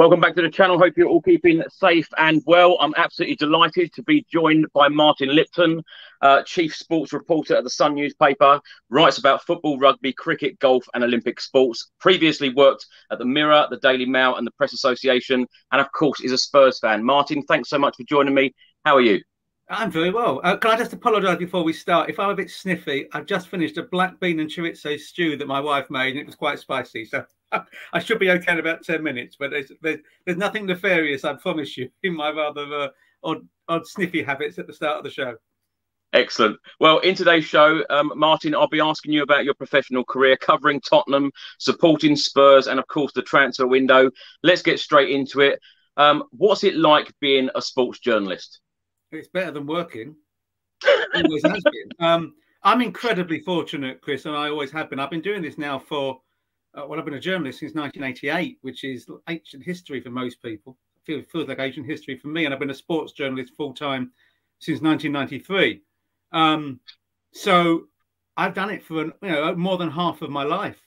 Welcome back to the channel. Hope you're all keeping safe and well. I'm absolutely delighted to be joined by Martin Lipton, uh, Chief Sports Reporter at the Sun newspaper, writes about football, rugby, cricket, golf, and Olympic sports. Previously worked at the Mirror, the Daily Mail, and the Press Association, and of course is a Spurs fan. Martin, thanks so much for joining me. How are you? I'm very well. Uh, can I just apologise before we start? If I'm a bit sniffy, I've just finished a black bean and chorizo stew that my wife made, and it was quite spicy. So I should be okay in about 10 minutes, but there's, there's, there's nothing nefarious, I promise you, in my rather uh, odd, odd sniffy habits at the start of the show. Excellent. Well, in today's show, um, Martin, I'll be asking you about your professional career, covering Tottenham, supporting Spurs, and of course the transfer window. Let's get straight into it. Um, what's it like being a sports journalist? It's better than working. always has been. Um, I'm incredibly fortunate, Chris, and I always have been. I've been doing this now for, uh, well, I've been a journalist since 1988, which is ancient history for most people. It feels, feels like ancient history for me, and I've been a sports journalist full time since 1993. Um, so I've done it for you know more than half of my life.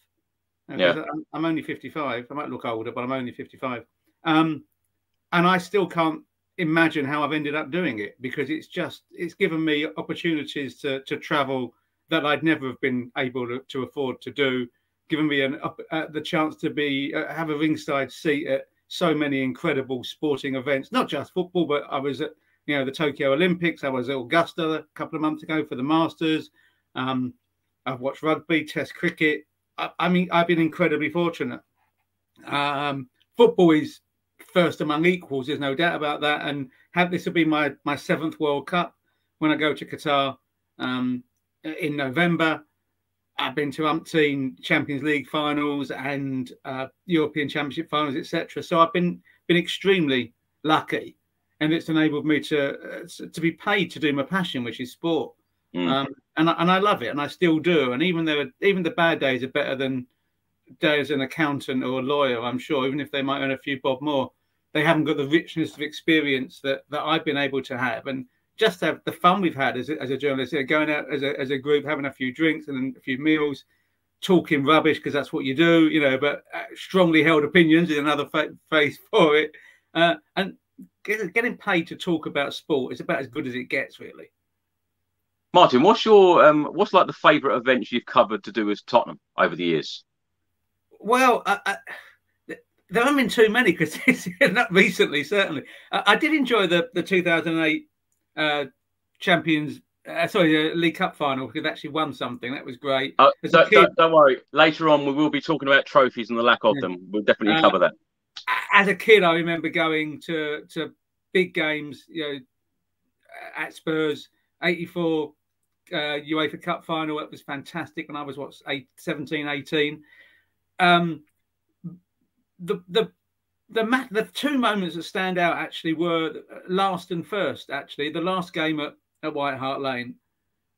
Yeah. I'm, I'm, only 55. I might look older, but I'm only 55. Um, and I still can't imagine how I've ended up doing it because it's just it's given me opportunities to to travel that I'd never have been able to, to afford to do, given me an uh, the chance to be uh, have a ringside seat at so many incredible sporting events, not just football, but I was at you know the Tokyo Olympics, I was at Augusta a couple of months ago for the Masters. Um, I've watched rugby, Test cricket. I, I mean, I've been incredibly fortunate. Um, football is first among equals. There's no doubt about that. And have this will be my my seventh World Cup when I go to Qatar um, in November. I've been to umpteen Champions League finals and uh, European Championship finals, etc. So I've been been extremely lucky, and it's enabled me to uh, to be paid to do my passion, which is sport. Mm. Um, and and I love it, and I still do. And even though even the bad days are better than days as an accountant or a lawyer, I'm sure, even if they might earn a few bob more, they haven't got the richness of experience that, that I've been able to have. And just have the fun we've had as a, as a journalist, you know, going out as a, as a group, having a few drinks and a few meals, talking rubbish because that's what you do, you know, but uh, strongly held opinions is another phrase for it. Uh, and getting paid to talk about sport is about as good as it gets, really. Martin, what's your um, what's like the favourite events you've covered to do with Tottenham over the years? Well, I, I, there haven't been too many because not recently, certainly. I, I, did enjoy the the 2008 uh, Champions. Uh, sorry, the League Cup final because actually won something. That was great. Uh, don't, kid, don't, don't, worry. Later on, we will be talking about trophies and the lack of yeah. them. We'll definitely cover that. As a kid, I remember going to to big games. You know, at Spurs, 84 uh, UEFA Cup final. It was fantastic when I was what eight, 17, 18. Um, the the the the two moments that stand out actually were last and first. Actually, the last game at, at White Hart Lane,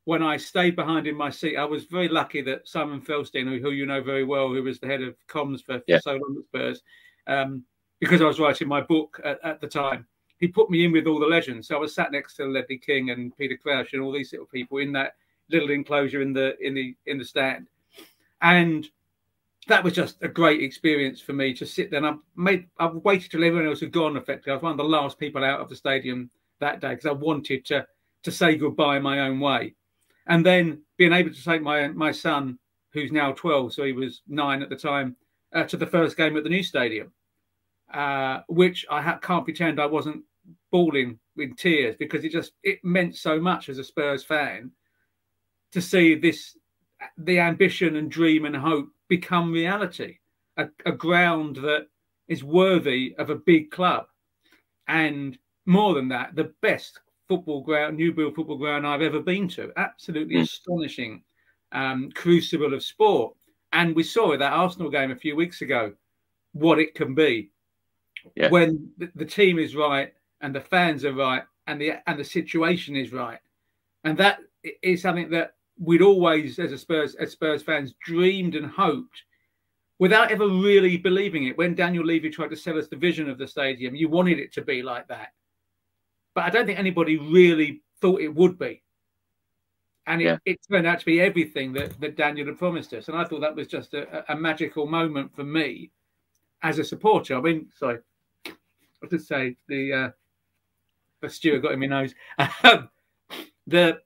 when I stayed behind in my seat, I was very lucky that Simon Felstein, who, who you know very well, who was the head of comms for, yeah. so long at Spurs, um, because I was writing my book at, at, the time, he put me in with all the legends. So I was sat next to Ledley King and Peter Crouch and all these little people in that little enclosure in the in the in the stand, and that was just a great experience for me to sit there. And I made I waited till everyone else had gone. Effectively, I was one of the last people out of the stadium that day because I wanted to to say goodbye my own way. And then being able to take my my son, who's now twelve, so he was nine at the time, uh, to the first game at the new stadium, uh, which I ha- can't pretend I wasn't bawling with tears because it just it meant so much as a Spurs fan to see this the ambition and dream and hope become reality. A, a ground that is worthy of a big club. And more than that, the best football ground, new build football ground I've ever been to. Absolutely mm. astonishing um, crucible of sport. And we saw at that Arsenal game a few weeks ago what it can be yeah. when the, the team is right and the fans are right and the and the situation is right. And that is something that we'd always, as a Spurs as Spurs fans, dreamed and hoped without ever really believing it. When Daniel Levy tried to sell us the vision of the stadium, you wanted it to be like that. But I don't think anybody really thought it would be. And it, yeah. it turned out to be everything that, that Daniel had promised us. And I thought that was just a, a magical moment for me as a supporter. I mean, sorry, I should say the uh, the Stewart got in my nose. Um, the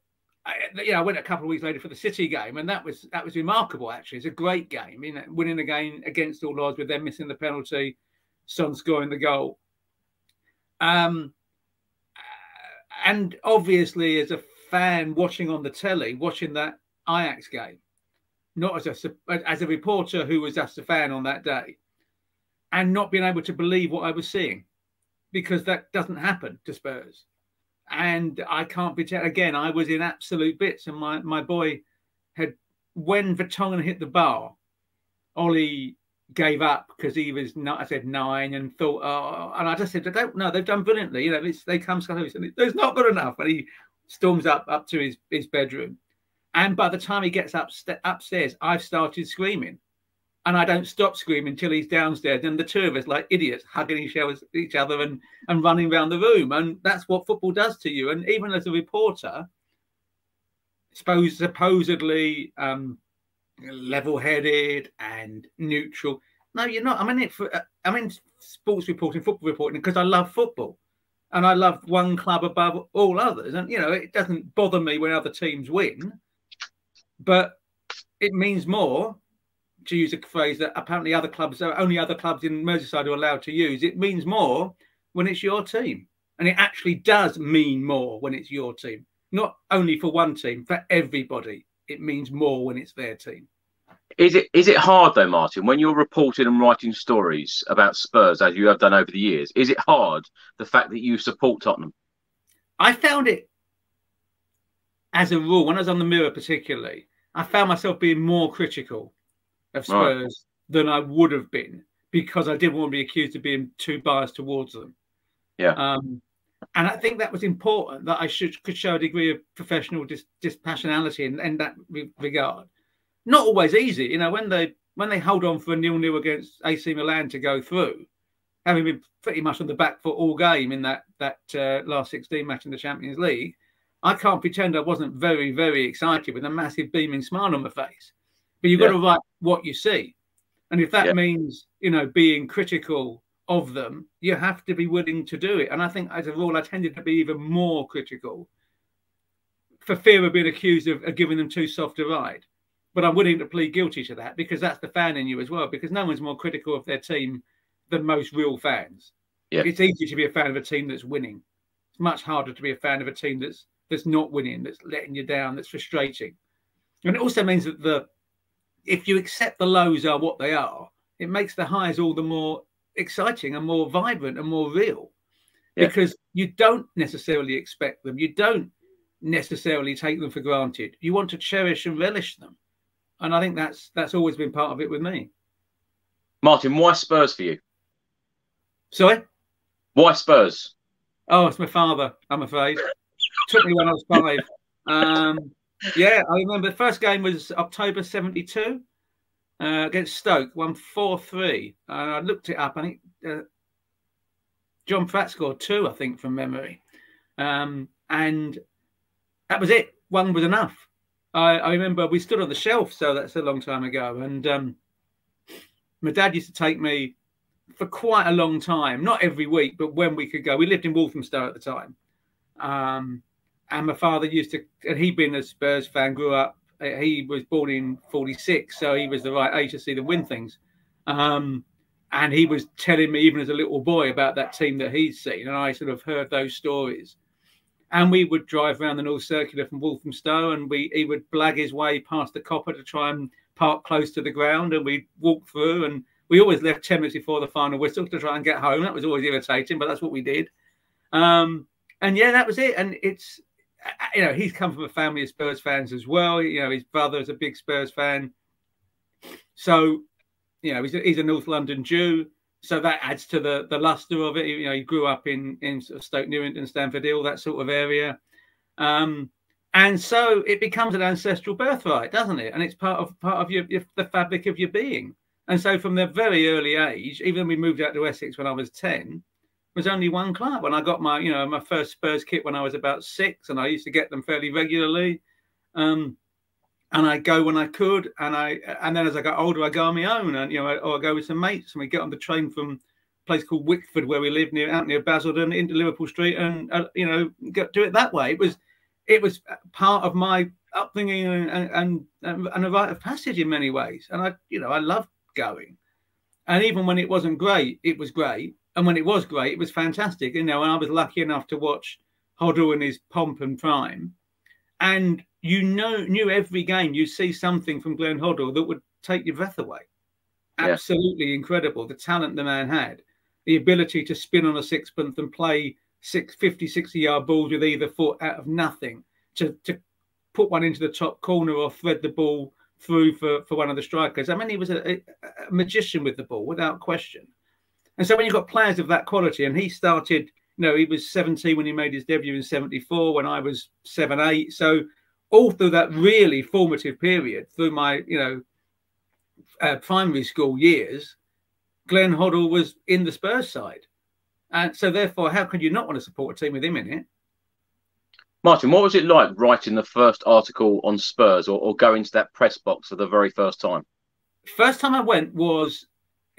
I, you know, I went a couple of weeks later for the City game, and that was that was remarkable. Actually, it's a great game. You know, winning the game against all odds with them missing the penalty, Son scoring the goal. Um, and obviously, as a fan watching on the telly, watching that Ajax game, not as a as a reporter who was just a fan on that day, and not being able to believe what I was seeing, because that doesn't happen to Spurs and I can't be again. I was in absolute bits, and my my boy had when Vertonghen hit the bar, Ollie gave up because he was not. I said nine and thought, oh, and I just said, I don't know. They've done brilliantly. You know, they come close, and there's not good enough. And he storms up up to his his bedroom, and by the time he gets up upstairs, I've started screaming and I don't stop screaming till he's downstairs, and the two of us, like idiots, hugging each other and, and running around the room. And that's what football does to you. And even as a reporter, suppose supposedly um, level-headed and neutral. No, you're not. I'm in it for. I'm in sports reporting, football reporting, because I love football, and I love one club above all others. And you know, it doesn't bother me when other teams win, but it means more to use a phrase that apparently other clubs, uh, only other clubs in Merseyside are allowed to use, it means more when it's your team. And it actually does mean more when it's your team, not only for one team, for everybody. It means more when it's their team. Is it is it hard though, Martin, when you're reporting and writing stories about Spurs as you have done over the years? Is it hard the fact that you support Tottenham? I found it as a rule when I was on the Mirror, particularly. I found myself being more critical of Spurs right. than I would have been because I didn't want to be accused of being too biased towards them. Yeah. Um, and I think that was important that I should could show a degree of professional dis, dispassionality in, in that re regard. Not always easy, you know. When they when they hold on for a nil nil against AC Milan to go through, having been pretty much on the back foot all game in that that uh, last sixteen match in the Champions League, I can't pretend I wasn't very very excited with a massive beaming smile on my face but you've yeah. got to write what you see. And if that yeah. means, you know, being critical of them, you have to be willing to do it. And I think as a rule, I tended to be even more critical for fear of being accused of, of giving them too soft a ride. But I'm willing to plead guilty to that because that's the fan in you as well, because no one's more critical of their team than most real fans. Yeah. It's easy to be a fan of a team that's winning. It's much harder to be a fan of a team that's that's not winning, that's letting you down, that's frustrating. And it also means that the if you accept the lows are what they are, it makes the highs all the more exciting and more vibrant and more real yeah. because you don't necessarily expect them. You don't necessarily take them for granted. You want to cherish and relish them. And I think that's that's always been part of it with me. Martin, why Spurs for you? Sorry? Why Spurs? Oh, it's my father, I'm afraid. Took me when I was five. Um, yeah, I remember the first game was October 72 uh, against Stoke, won 4 3. Uh, I looked it up. I think uh, John Pratt scored two, I think, from memory. Um, and that was it. One was enough. I, I, remember we stood on the shelf, so that's a long time ago. And um, my dad used to take me for quite a long time, not every week, but when we could go. We lived in Walthamstow at the time. Um, and my father used to, and he'd been a Spurs fan, grew up. Uh, he was born in '46, so he was the right age to see them win things. Um, and he was telling me, even as a little boy, about that team that he'd seen, and I sort of heard those stories. And we would drive around the North Circular from Walthamstow, and we he would blag his way past the copper to try and park close to the ground, and we'd walk through, and we always left ten minutes before the final whistle to try and get home. That was always irritating, but that's what we did. Um, and yeah, that was it. And it's you know, he's come from a family of Spurs fans as well. You know, his brother is a big Spurs fan. So, you know, he's a, he's a North London Jew. So that adds to the the luster of it. You know, he grew up in in sort of Stoke Newington, Stamford Hill, that sort of area. Um, and so it becomes an ancestral birthright, doesn't it? And it's part of part of your, your the fabric of your being. And so from the very early age, even we moved out to Essex when I was 10, was only one club. And I got my, you know, my first Spurs kit when I was about six, and I used to get them fairly regularly. Um, and I go when I could, and I and then as I got older, I go on my own, and you know, or I go with some mates, and we get on the train from a place called Wickford where we live near out near Basildon into Liverpool Street and uh, you know do it that way. It was it was part of my upbringing and and, and, and a rite of passage in many ways. And I you know I loved going. And even when it wasn't great, it was great. And when it was great, it was fantastic. You know, and I was lucky enough to watch Hoddle in his pomp and prime. And you know, knew every game you see something from Glenn Hoddle that would take your breath away. Absolutely yeah. incredible. The talent the man had, the ability to spin on a sixpence and play six, 50, 60 yard balls with either foot out of nothing, to, to put one into the top corner or thread the ball through for, for one of the strikers. I mean, he was a, a, a magician with the ball without question. And so when you've got players of that quality, and he started, you know, he was 17 when he made his debut in 74, when I was seven, eight. So all through that really formative period, through my, you know, uh, primary school years, Glenn Hoddle was in the Spurs side. And so therefore, how could you not want to support a team with him in it? Martin, what was it like writing the first article on Spurs or, or going to that press box for the very first time? First time I went was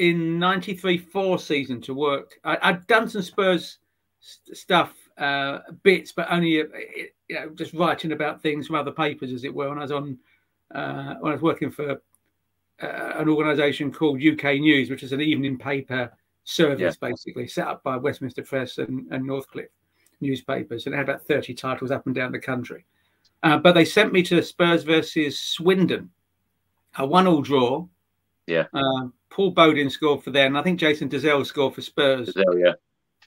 in 93 4 season to work. I, had done some Spurs st stuff, uh, bits, but only, uh, you know, just writing about things from other papers, as it were. When I was on, uh, when I was working for uh, an organisation called UK News, which is an evening paper service, yeah. basically set up by Westminster Press and, and Northcliffe newspapers, and it had about 30 titles up and down the country. Uh, but they sent me to Spurs versus Swindon, a one-all draw. Yeah. Uh, Paul Bodin scored for them, and I think Jason Dozzell scored for Spurs. Dozzell, yeah.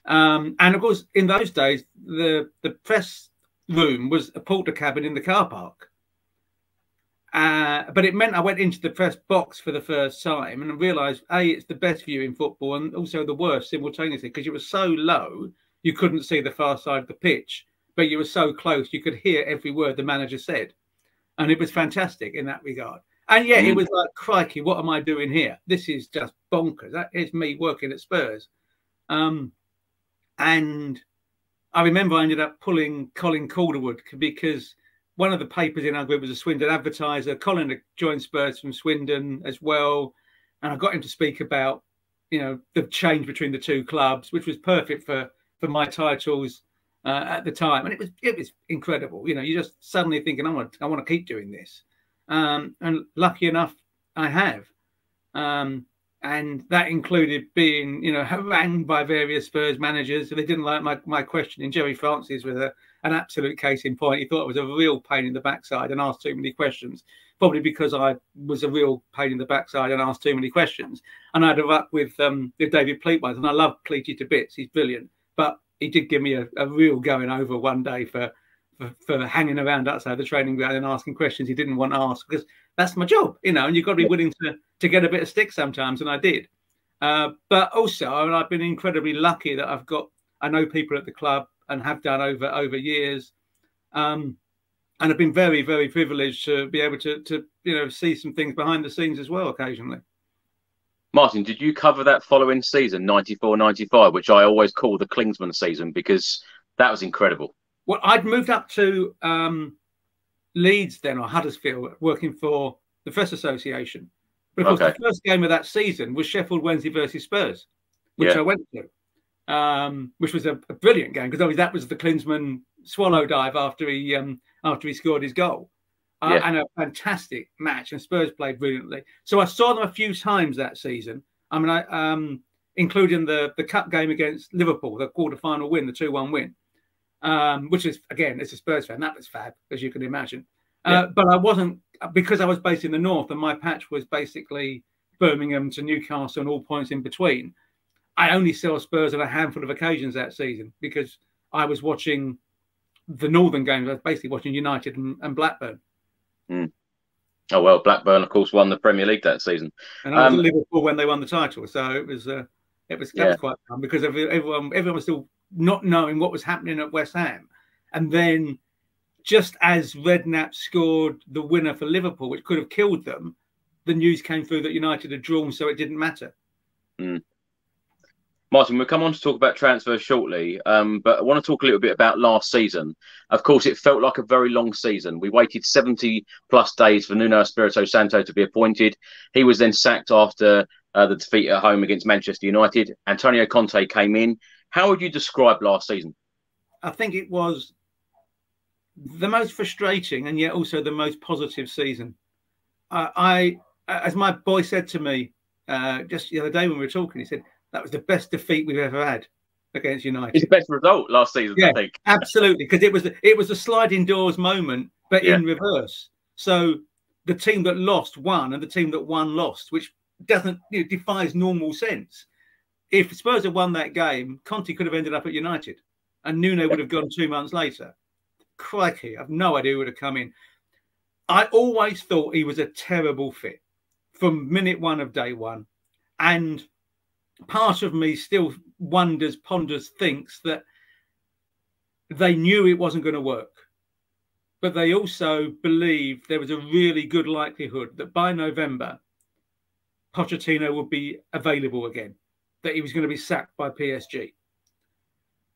Um, and of course, in those days, the the press room was a Portakabin in the car park. Uh, but it meant I went into the press box for the first time and realised, A, it's the best view in football and also the worst simultaneously because you were so low you couldn't see the far side of the pitch, but you were so close you could hear every word the manager said. And it was fantastic in that regard. And yeah, mm. it was like, crikey, what am I doing here? This is just bonkers. That is me working at Spurs. Um, and I remember I ended up pulling Colin Calderwood because one of the papers in our group was a Swindon advertiser. Colin had joined Spurs from Swindon as well. And I got him to speak about, you know, the change between the two clubs, which was perfect for for my titles uh, at the time, and it was it was incredible. You know, you just suddenly thinking, I want I want to keep doing this, um, and lucky enough, I have. Um, and that included being, you know, harangued by various Spurs managers. They didn't like my, my questioning. Gerry Francis was a, an absolute case in point. He thought it was a real pain in the backside and asked too many questions, probably because I was a real pain in the backside and asked too many questions. And I had a ruck with um, with David Pleat and I love Pleaty to bits. He's brilliant. But he did give me a, a real going over one day for, for, for hanging around outside the training ground and asking questions he didn't want to ask because that's my job, you know. And you've got to be willing to to get a bit of stick sometimes, and I did. Uh, but also, I mean, I've been incredibly lucky that I've got I know people at the club and have done over over years, um, and I've been very very privileged to be able to to you know see some things behind the scenes as well occasionally. Martin, did you cover that following season, 94 95, which I always call the Klinsmann season because that was incredible? Well, I'd moved up to um, Leeds then, or Huddersfield, working for the Press Association. But of okay. the first game of that season was Sheffield Wednesday versus Spurs, which yeah. I went to, um, which was a, a brilliant game because obviously that was the Klinsmann swallow dive after he um, after he scored his goal uh, yeah. and a fantastic match. And Spurs played brilliantly. So I saw them a few times that season. I mean, I, um, including the the cup game against Liverpool, the quarter final win, the two one win, um, which is again, as a Spurs fan, that was fab, as you can imagine. Uh, yeah. Uh, but I wasn't because I was based in the north, and my patch was basically Birmingham to Newcastle and all points in between. I only saw Spurs on a handful of occasions that season because I was watching the northern games. I was basically watching United and, and Blackburn. Mm. Oh well, Blackburn, of course, won the Premier League that season. And I was um, Liverpool when they won the title, so it was uh, it was, yeah. was quite fun because everyone everyone was still not knowing what was happening at West Ham, and then just as Redknapp scored the winner for Liverpool, which could have killed them, the news came through that United had drawn, so it didn't matter. Mm. Martin, we'll come on to talk about transfers shortly, um, but I want to talk a little bit about last season. Of course, it felt like a very long season. We waited 70 plus days for Nuno Espirito Santo to be appointed. He was then sacked after uh, the defeat at home against Manchester United. Antonio Conte came in. How would you describe last season? I think it was the most frustrating and yet also the most positive season. Uh, I, as my boy said to me uh, just the other day when we were talking, he said that was the best defeat we've ever had against United. It's the best result last season, yeah, I think. absolutely, because it was it was a sliding doors moment, but yeah. in reverse. So the team that lost won, and the team that won lost, which doesn't you know, defies normal sense. If Spurs had won that game, Conte could have ended up at United, and Nuno would have gone two months later. Crikey, I've no idea who would have come in. I always thought he was a terrible fit from minute one of day one, and part of me still wonders, ponders, thinks that they knew it wasn't going to work but they also believed there was a really good likelihood that by November, Pochettino would be available again, that he was going to be sacked by PSG.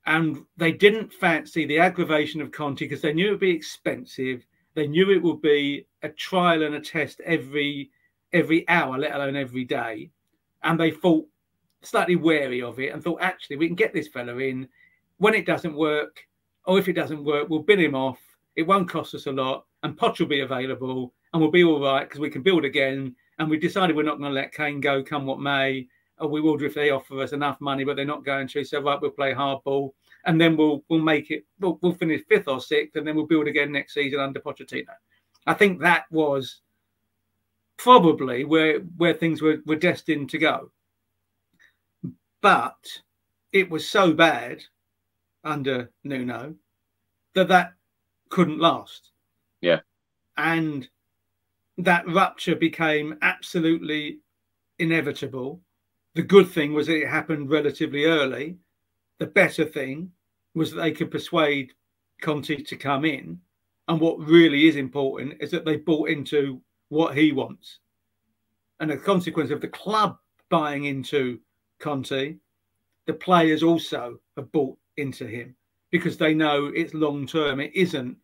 And they didn't fancy the aggravation of Conte because they knew it would be expensive. They knew it would be a trial and a test every every hour, let alone every day. And they thought slightly wary of it and thought, actually, we can get this fella in. When it doesn't work, or if it doesn't work, we'll bin him off. It won't cost us a lot, and Poch will be available, and we'll be all right because we can build again and we decided we're not going to let Kane go come what may. Or we will if they offer us enough money, but they're not going to. So right, we'll play hardball, and then we'll we'll make it. We'll, we'll finish fifth or sixth, and then we'll build again next season under Pochettino. I think that was probably where where things were, were destined to go. But it was so bad under Nuno that that couldn't last. Yeah. And that rupture became absolutely inevitable. The good thing was that it happened relatively early. The better thing was that they could persuade Conte to come in. And what really is important is that they bought into what he wants. And a consequence of the club buying into Conte, the players also have bought into him because they know it's long term. It isn't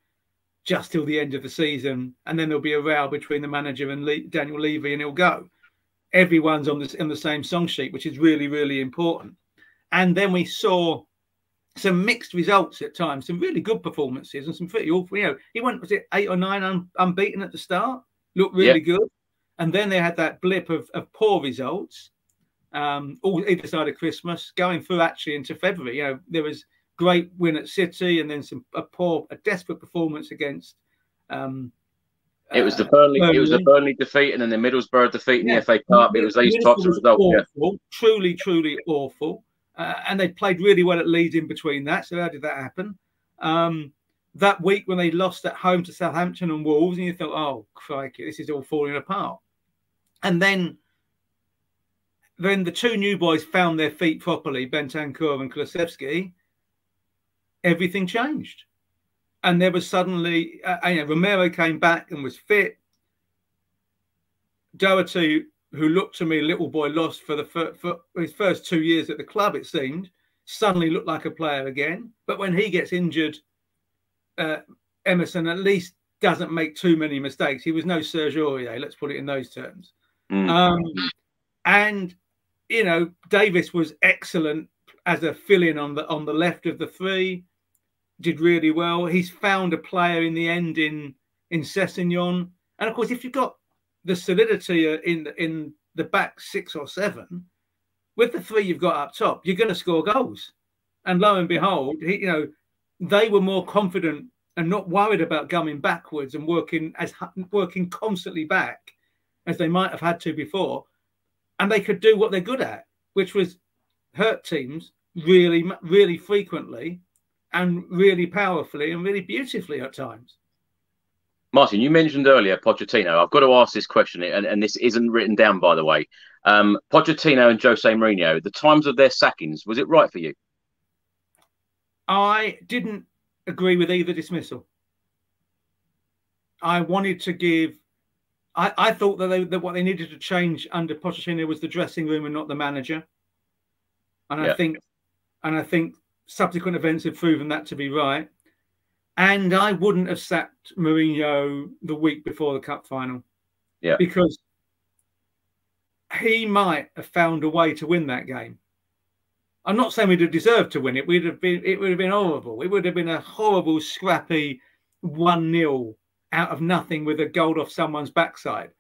just till the end of the season, and then there'll be a row between the manager and Le- Daniel Levy, and he'll go. Everyone's on the on the same song sheet, which is really really important. And then we saw some mixed results at times, some really good performances, and some pretty awful. You know, he went was it eight or nine un, unbeaten at the start, looked really yeah. good, and then they had that blip of, of poor results. Um, all either side of Christmas, going through actually into February. You know, there was great win at City, and then some a poor, a desperate performance against. Um, it was the Burnley, Burnley. It was the Burnley defeat, and then the Middlesbrough defeat in yeah. the FA Cup. It was these types of results. Awful, yeah. Truly, truly awful. Uh, and they played really well at Leeds in between that. So how did that happen? Um, that week when they lost at home to Southampton and Wolves, and you thought, "Oh, crikey, this is all falling apart." And then, then the two new boys found their feet properly, Bentancur and Kulusevski, everything changed. And there was suddenly, uh, you know, Romero came back and was fit. Doherty, who looked to me, a little boy lost for the for, for his first two years at the club, it seemed, suddenly looked like a player again. But when he gets injured, uh, Emerson at least doesn't make too many mistakes. He was no Serge Aurier, let's put it in those terms. Mm. Um, and you know, Davis was excellent as a fill-in on the on the left of the three did really well. He's found a player in the end in in Sessegnon, and of course, if you've got the solidity in in the back six or seven, with the three you've got up top, you're going to score goals. And lo and behold, he, you know, they were more confident and not worried about coming backwards and working as working constantly back as they might have had to before, and they could do what they're good at, which was hurt teams really, really frequently and really powerfully and really beautifully at times. Martin, you mentioned earlier Pochettino. I've got to ask this question, and, and this isn't written down, by the way. Um, Pochettino and Jose Mourinho, the times of their sackings, was it right for you? I didn't agree with either dismissal. I wanted to give. I, I thought that, they, that what they needed to change under Pochettino was the dressing room and not the manager. And yeah. I think, and I think subsequent events have proven that to be right. And I wouldn't have sacked Mourinho the week before the cup final. Yeah. Because he might have found a way to win that game. I'm not saying we'd have deserved to win it. We'd have been it would have been horrible. It would have been a horrible, scrappy one 0 out of nothing with a goal off someone's backside.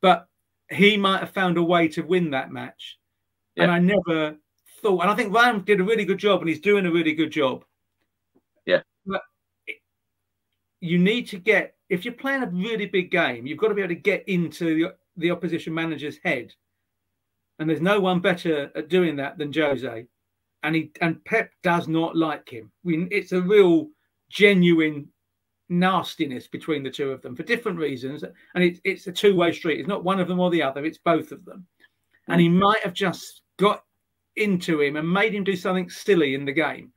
But he might have found a way to win that match. Yeah. And I never thought, and I think Ryan did a really good job, and he's doing a really good job. Yeah. But you need to get if you're playing a really big game, you've got to be able to get into the, the opposition manager's head. And there's no one better at doing that than Jose. And he and Pep does not like him. We, it's a real genuine nastiness between the two of them for different reasons. And it, it's a two-way street. It's not one of them or the other, it's both of them. And he mm. might have just got into him and made him do something silly in the game.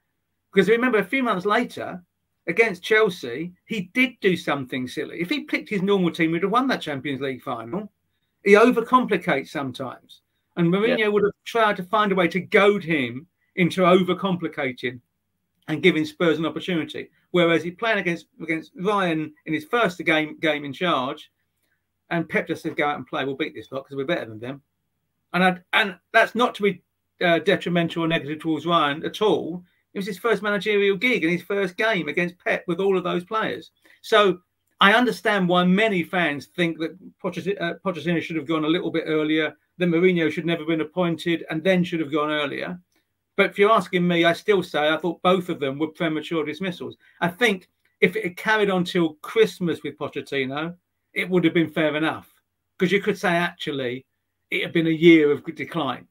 Because remember, a few months later, against Chelsea, he did do something silly. If he picked his normal team, he'd have won that Champions League final. He overcomplicates sometimes. And Mourinho yeah. would have tried to find a way to goad him into overcomplicating and giving Spurs an opportunity. Whereas he playing against against Ryan in his first game game in charge, and Pep just says, "Go out and play. We'll beat this lot because we're better than them." And I, and that's not to be uh, detrimental or negative towards Ryan at all. It was his first managerial gig and his first game against Pep with all of those players. So I understand why many fans think that uh, Pochettino should have gone a little bit earlier, that Mourinho should never have been appointed and then should have gone earlier. But if you're asking me, I still say I thought both of them were premature dismissals. I think if it had carried on till Christmas with Pochettino, it would have been fair enough. Because you could say actually it had been a year of decline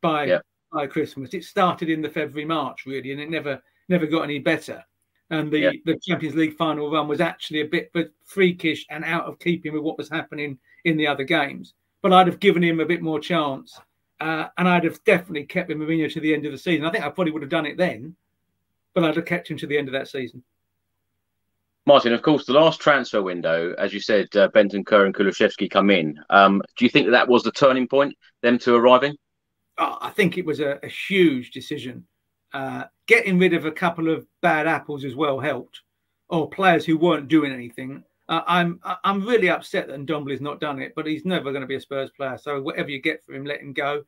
by yeah by Christmas. It started in the February March really, and it never never got any better. And the, yeah. the Champions League final run was actually a bit freakish and out of keeping with what was happening in the other games. But I'd have given him a bit more chance, uh, and I'd have definitely kept him Mourinho to the end of the season. I think I probably would have done it then, but I'd have kept him to the end of that season. Martin, of course, the last transfer window, as you said, uh, Kerr, and Kulusevski come in. Um, do you think that, that was the turning point, them two arriving? Oh, I think it was a, a huge decision. Uh, getting rid of a couple of bad apples as well helped, or players who weren't doing anything. Uh, I'm I'm really upset that Ndombele's not done it, but he's never going to be a Spurs player. So whatever you get for him, let him go.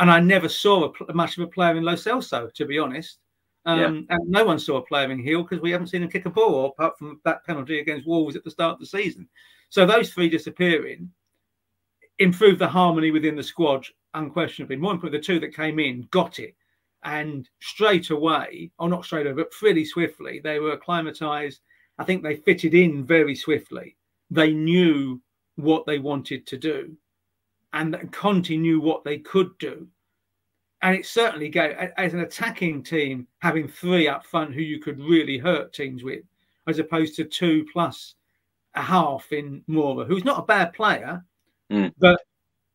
And I never saw a, much of a player in Lo Celso, to be honest. Um, yeah. And no one saw a player in Gil because we haven't seen him kick a ball, apart from that penalty against Wolves at the start of the season. So those three disappearing improved the harmony within the squad unquestionably. More importantly, the two that came in got it. And straight away, or not straight away, but pretty swiftly, they were acclimatized. I think they fitted in very swiftly. They knew what they wanted to do. And Conte knew what they could do. And it certainly gave, as an attacking team, having three up front who you could really hurt teams with, as opposed to two plus a half in Moura, who's not a bad player, mm. but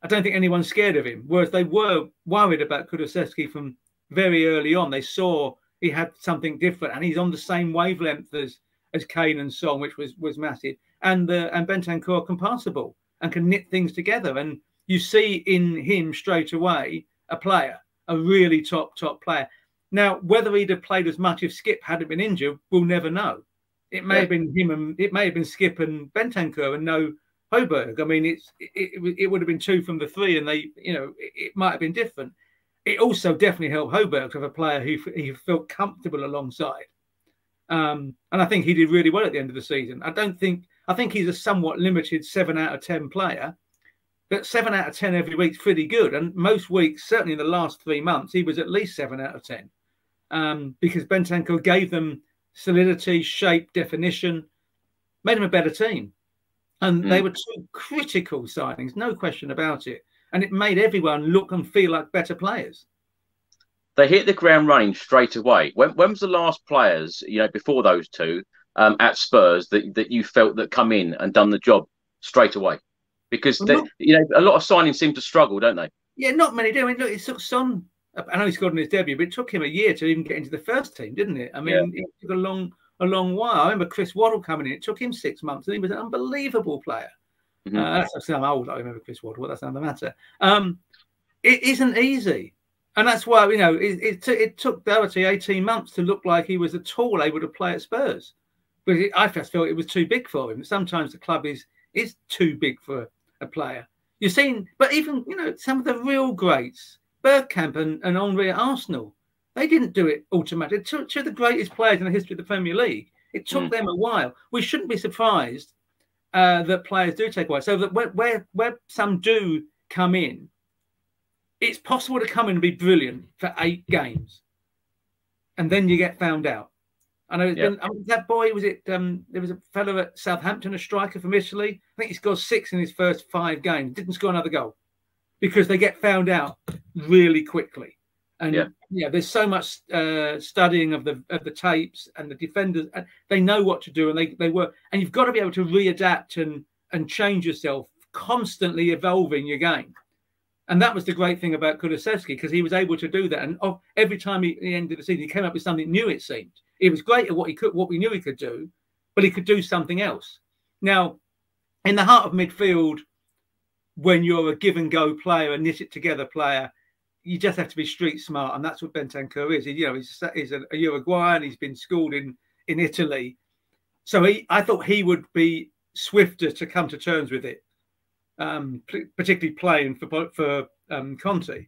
I don't think anyone's scared of him. Whereas they were worried about Kulusevski from very early on. They saw he had something different, and he's on the same wavelength as as Kane and Son, which was was massive. And the and Bentancur can pass the ball and can knit things together. And you see in him straight away a player, a really top top player. Now, whether he'd have played as much if Skip hadn't been injured, we'll never know. It may yeah. have been him and it may have been Skip and Bentancur and no Højbjerg. I mean, it's it, it, it, would have been two from the three, and they, you know, it, it might have been different. It also definitely helped Højbjerg to have a player who he felt comfortable alongside. Um, and I think he did really well at the end of the season. I don't think I think he's a somewhat limited seven out of ten player, but seven out of ten every week's pretty good. And most weeks, certainly in the last three months, he was at least seven out of ten um, because Bentancur gave them solidity, shape, definition, made him a better team. And mm. they were two critical signings, no question about it. And it made everyone look and feel like better players. They hit the ground running straight away. When, when was the last players, you know, before those two um, at Spurs that, that you felt that come in and done the job straight away? Because, they, you know, a lot of signings seem to struggle, don't they? Yeah, not many do. I mean, look, it took Son. I know he scored in his debut, but it took him a year to even get into the first team, didn't it? I mean, yeah. it took a long a long while. I remember Chris Waddle coming in. It took him six months, and he was an unbelievable player. Mm-hmm. Uh, that's I'm old. I remember Chris Waddle. That's another matter. Um, it isn't easy, and that's why you know it, it, t- it took Doherty 18 months to look like he was at all able to play at Spurs. But I just felt it was too big for him. Sometimes the club is is too big for a player. You've seen, but even you know some of the real greats, Bergkamp and, and Henry at Arsenal, they didn't do it automatically. To, to the greatest players in the history of the Premier League, it took mm. them a while. We shouldn't be surprised uh, that players do take a while. So that where, where where some do come in, it's possible to come in and be brilliant for eight games, and then you get found out. I know yep. been, um, that boy was it. Um, there was a fellow at Southampton, a striker from Italy. I think he scored six in his first five games. Didn't score another goal because they get found out really quickly. And yeah, yeah there's so much uh, studying of the of the tapes and the defenders. And they know what to do, and they they work. And you've got to be able to readapt and and change yourself, constantly evolving your game. And that was the great thing about Kulusevski because he was able to do that. And oh, every time he, he ended the season, he came up with something new. It seemed he was great at what he could, what we knew he could do, but he could do something else. Now, in the heart of midfield, when you're a give and go player, a knit it together player, you just have to be street smart, and that's what Bentancur is. He, you know, he's, he's a, a Uruguayan. He's been schooled in in Italy, so he. I thought he would be swifter to come to terms with it, um, particularly playing for for um, Conte.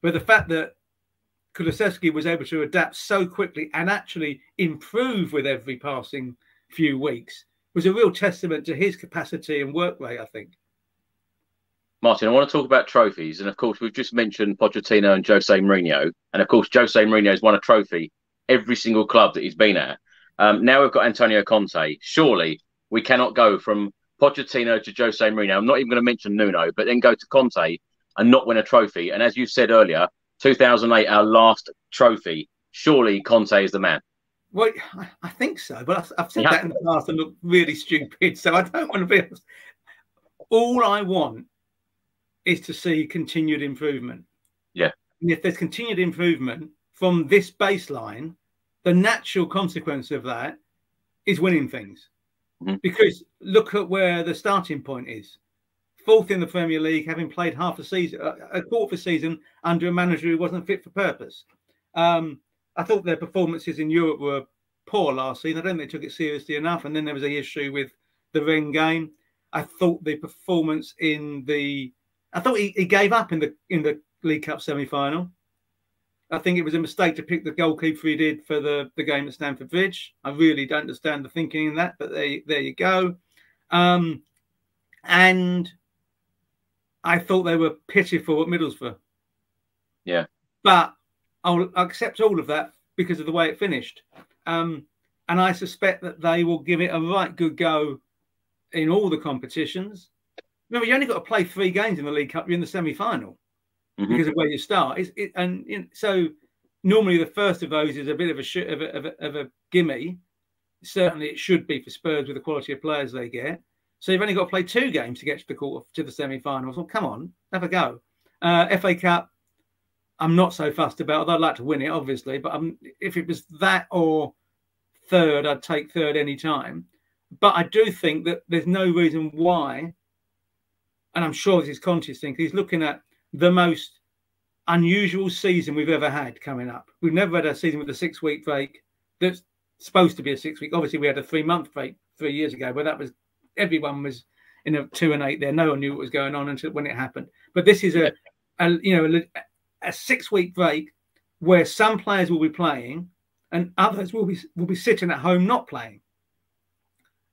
But the fact that Kulusevski was able to adapt so quickly and actually improve with every passing few weeks was a real testament to his capacity and work rate, I think. Martin, I want to talk about trophies. And of course, we've just mentioned Pochettino and Jose Mourinho. And of course, Jose Mourinho has won a trophy every single club that he's been at. Um, now we've got Antonio Conte. Surely we cannot go from Pochettino to Jose Mourinho. I'm not even going to mention Nuno, but then go to Conte and not win a trophy. And as you said earlier, 2008, our last trophy. Surely Conte is the man. Well, I think so, but I've said yeah. that in the past and look really stupid. So I don't want to be. All I want is to see continued improvement. Yeah. And if there's continued improvement from this baseline, the natural consequence of that is winning things. Mm-hmm. Because look at where the starting point is fourth in the Premier League, having played half a season, a quarter of a season under a manager who wasn't fit for purpose. Um, I thought their performances in Europe were poor last season. I don't think they took it seriously enough. And then there was the issue with the Rennes game. I thought the performance in the, I thought he, he gave up in the in the League Cup semi final. I think it was a mistake to pick the goalkeeper he did for the, the game at Stamford Bridge. I really don't understand the thinking in that, but there, there you go. Um, and I thought they were pitiful at Middlesbrough. Yeah. But I'll accept all of that because of the way it finished. Um, and I suspect that they will give it a right good go in all the competitions. Remember, you only got to play three games in the League Cup. You're in the semi-final mm-hmm. because of where you start. It's, it, and you know, so normally the first of those is a bit of a, sh- of a, of a, of a gimme. Certainly, it should be for Spurs with the quality of players they get. So you've only got to play two games to get to the quarter to the semi-finals. Well, come on, have a go. Uh, FA Cup, I'm not so fussed about. I'd like to win it, obviously, but I'm, if it was that or third, I'd take third any time. But I do think that there's no reason why, and I'm sure this is Conte's thing. He's looking at the most unusual season we've ever had coming up. We've never had a season with a six-week break that's supposed to be a six-week. Obviously, we had a three-month break three years ago, but that was everyone was in a two and eight there. No one knew what was going on until when it happened. But this is a, a you know, a, a six week break where some players will be playing and others will be will be sitting at home not playing.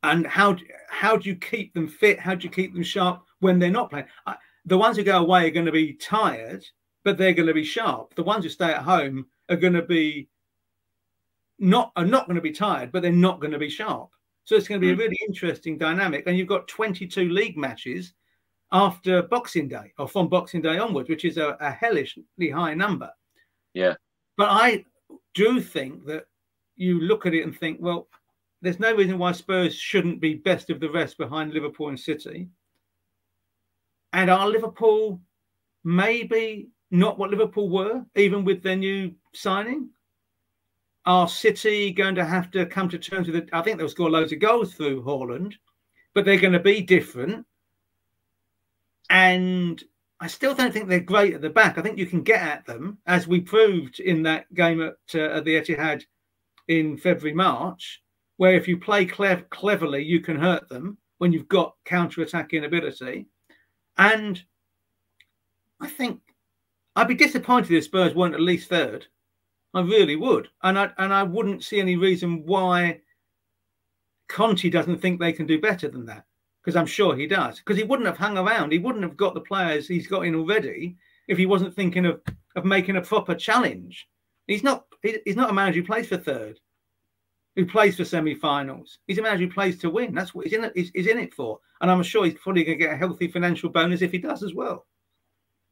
And how how do you keep them fit? How do you keep them sharp when they're not playing? I, the ones who go away are going to be tired, but they're going to be sharp. The ones who stay at home are going to be not are not going to be tired, but they're not going to be sharp. So it's going to be a hmm. really interesting dynamic. And you've got 22 league matches after Boxing Day or from Boxing Day onwards, which is a, a hellishly high number. Yeah. But I do think that you look at it and think, well, there's no reason why Spurs shouldn't be best of the rest behind Liverpool and City. And are Liverpool maybe not what Liverpool were, even with their new signing? Are City going to have to come to terms with it? I think they'll score loads of goals through Haaland, but they're going to be different. And I still don't think they're great at the back. I think you can get at them, as we proved in that game at, uh, at the Etihad in February, March, where if you play cleverly, you can hurt them when you've got counter attacking ability. And I think I'd be disappointed if Spurs weren't at least third. I really would, and I and I wouldn't see any reason why Conte doesn't think they can do better than that. Because I'm sure he does. Because he wouldn't have hung around. He wouldn't have got the players he's got in already if he wasn't thinking of of making a proper challenge. He's not. He's not a manager who plays for third, who plays for semi-finals. He's a manager who plays to win. That's what he's in it. He's, he's in it for. And I'm sure he's probably going to get a healthy financial bonus if he does as well.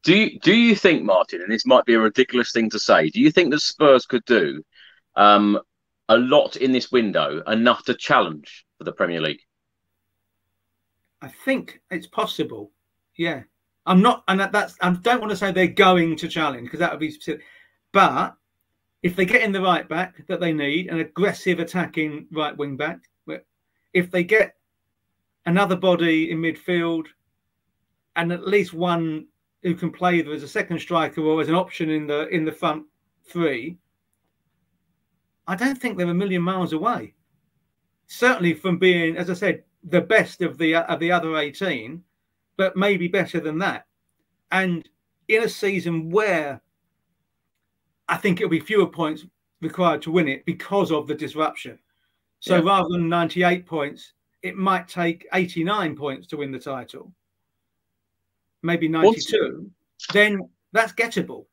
Do you, do you think, Martin, and this might be a ridiculous thing to say, do you think that Spurs could do um, a lot in this window, enough to challenge for the Premier League? I think it's possible. Yeah, I'm not, and that's I don't want to say they're going to challenge because that would be specific. But if they get in the right back that they need, an aggressive attacking right wing back, if they get another body in midfield and at least one who can play either as a second striker or as an option in the in the front three, I don't think they're a million miles away. Certainly from being, as I said, the best of the of the other 18, but maybe better than that. And in a season where I think it'll be fewer points required to win it because of the disruption. So yeah. rather than 98 points, it might take 89 points to win the title maybe 92, then that's gettable.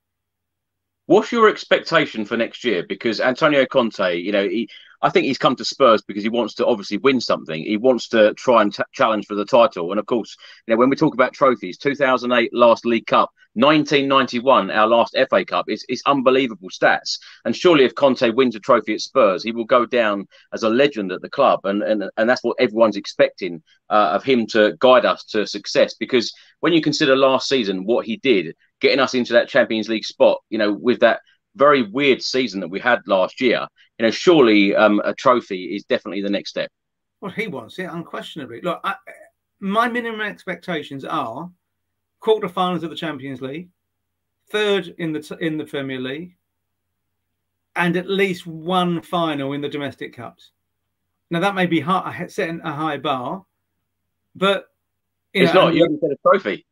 What's your expectation for next year? Because Antonio Conte, you know, he, I think he's come to Spurs because he wants to obviously win something. He wants to try and t- challenge for the title. And of course, you know, when we talk about trophies, 2008 last League Cup, 1991 our last FA Cup, is, it's unbelievable stats. And surely, if Conte wins a trophy at Spurs, he will go down as a legend at the club. And and and that's what everyone's expecting uh, of him to guide us to success. Because when you consider last season what he did, getting us into that Champions League spot, you know, with that very weird season that we had last year, you know, surely um, a trophy is definitely the next step. Well, he wants it unquestionably. Look, I, my minimum expectations are quarterfinals of the Champions League, third in the in the Premier League, and at least one final in the domestic cups. Now that may be high, setting a high bar, but it's know, not. You haven't said a trophy.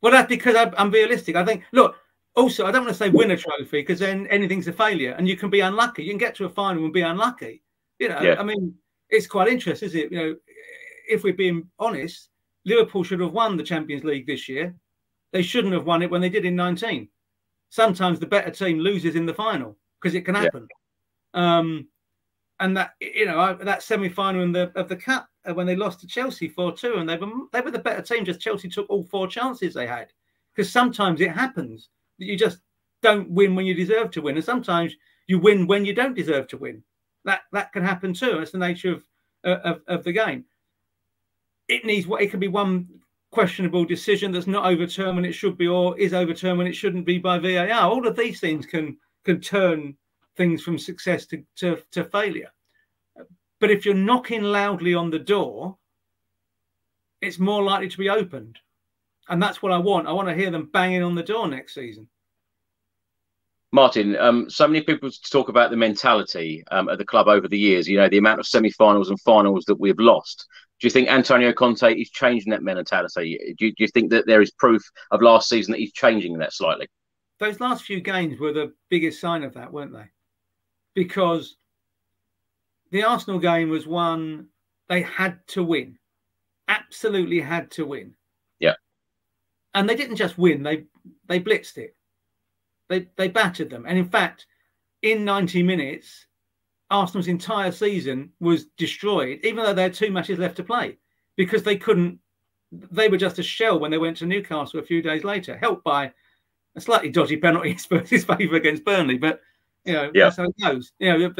Well, that's because I'm realistic. I think. Look, also, I don't want to say win a trophy because then anything's a failure, and you can be unlucky. You can get to a final and be unlucky. You know, yeah. I mean, it's quite interesting, is it? You know, if we're being honest, Liverpool should have won the Champions League this year. They shouldn't have won it when they did in 19. Sometimes the better team loses in the final because it can happen. Yeah. Um, and that you know that semi-final in the of the cup uh, when they lost to Chelsea 4-2 and they were they were the better team just Chelsea took all four chances they had because sometimes it happens that you just don't win when you deserve to win, and sometimes you win when you don't deserve to win. That that can happen too. That's the nature of uh, of, of the game. It needs what it can be one questionable decision that's not overturned when it should be, or is overturned when it shouldn't be by VAR. All of these things can can turn things from success to, to, to failure. But if you're knocking loudly on the door, it's more likely to be opened. And that's what I want. I want to hear them banging on the door next season. Martin, um, so many people talk about the mentality um, at the club over the years. You know, the amount of semi-finals and finals that we've lost. Do you think Antonio Conte is changing that mentality? Do you, do you think that there is proof of last season that he's changing that slightly? Those last few games were the biggest sign of that, weren't they? Because the Arsenal game was one they had to win, absolutely had to win Yeah, and they didn't just win; they they blitzed it. They they battered them, and in fact, in 90 minutes, Arsenal's entire season was destroyed, even though they had two matches left to play, because they couldn't. They were just a shell when they went to Newcastle a few days later, helped by a slightly dodgy penalty in Spurs' favour against Burnley. But you know, yeah. that's how it goes. You know,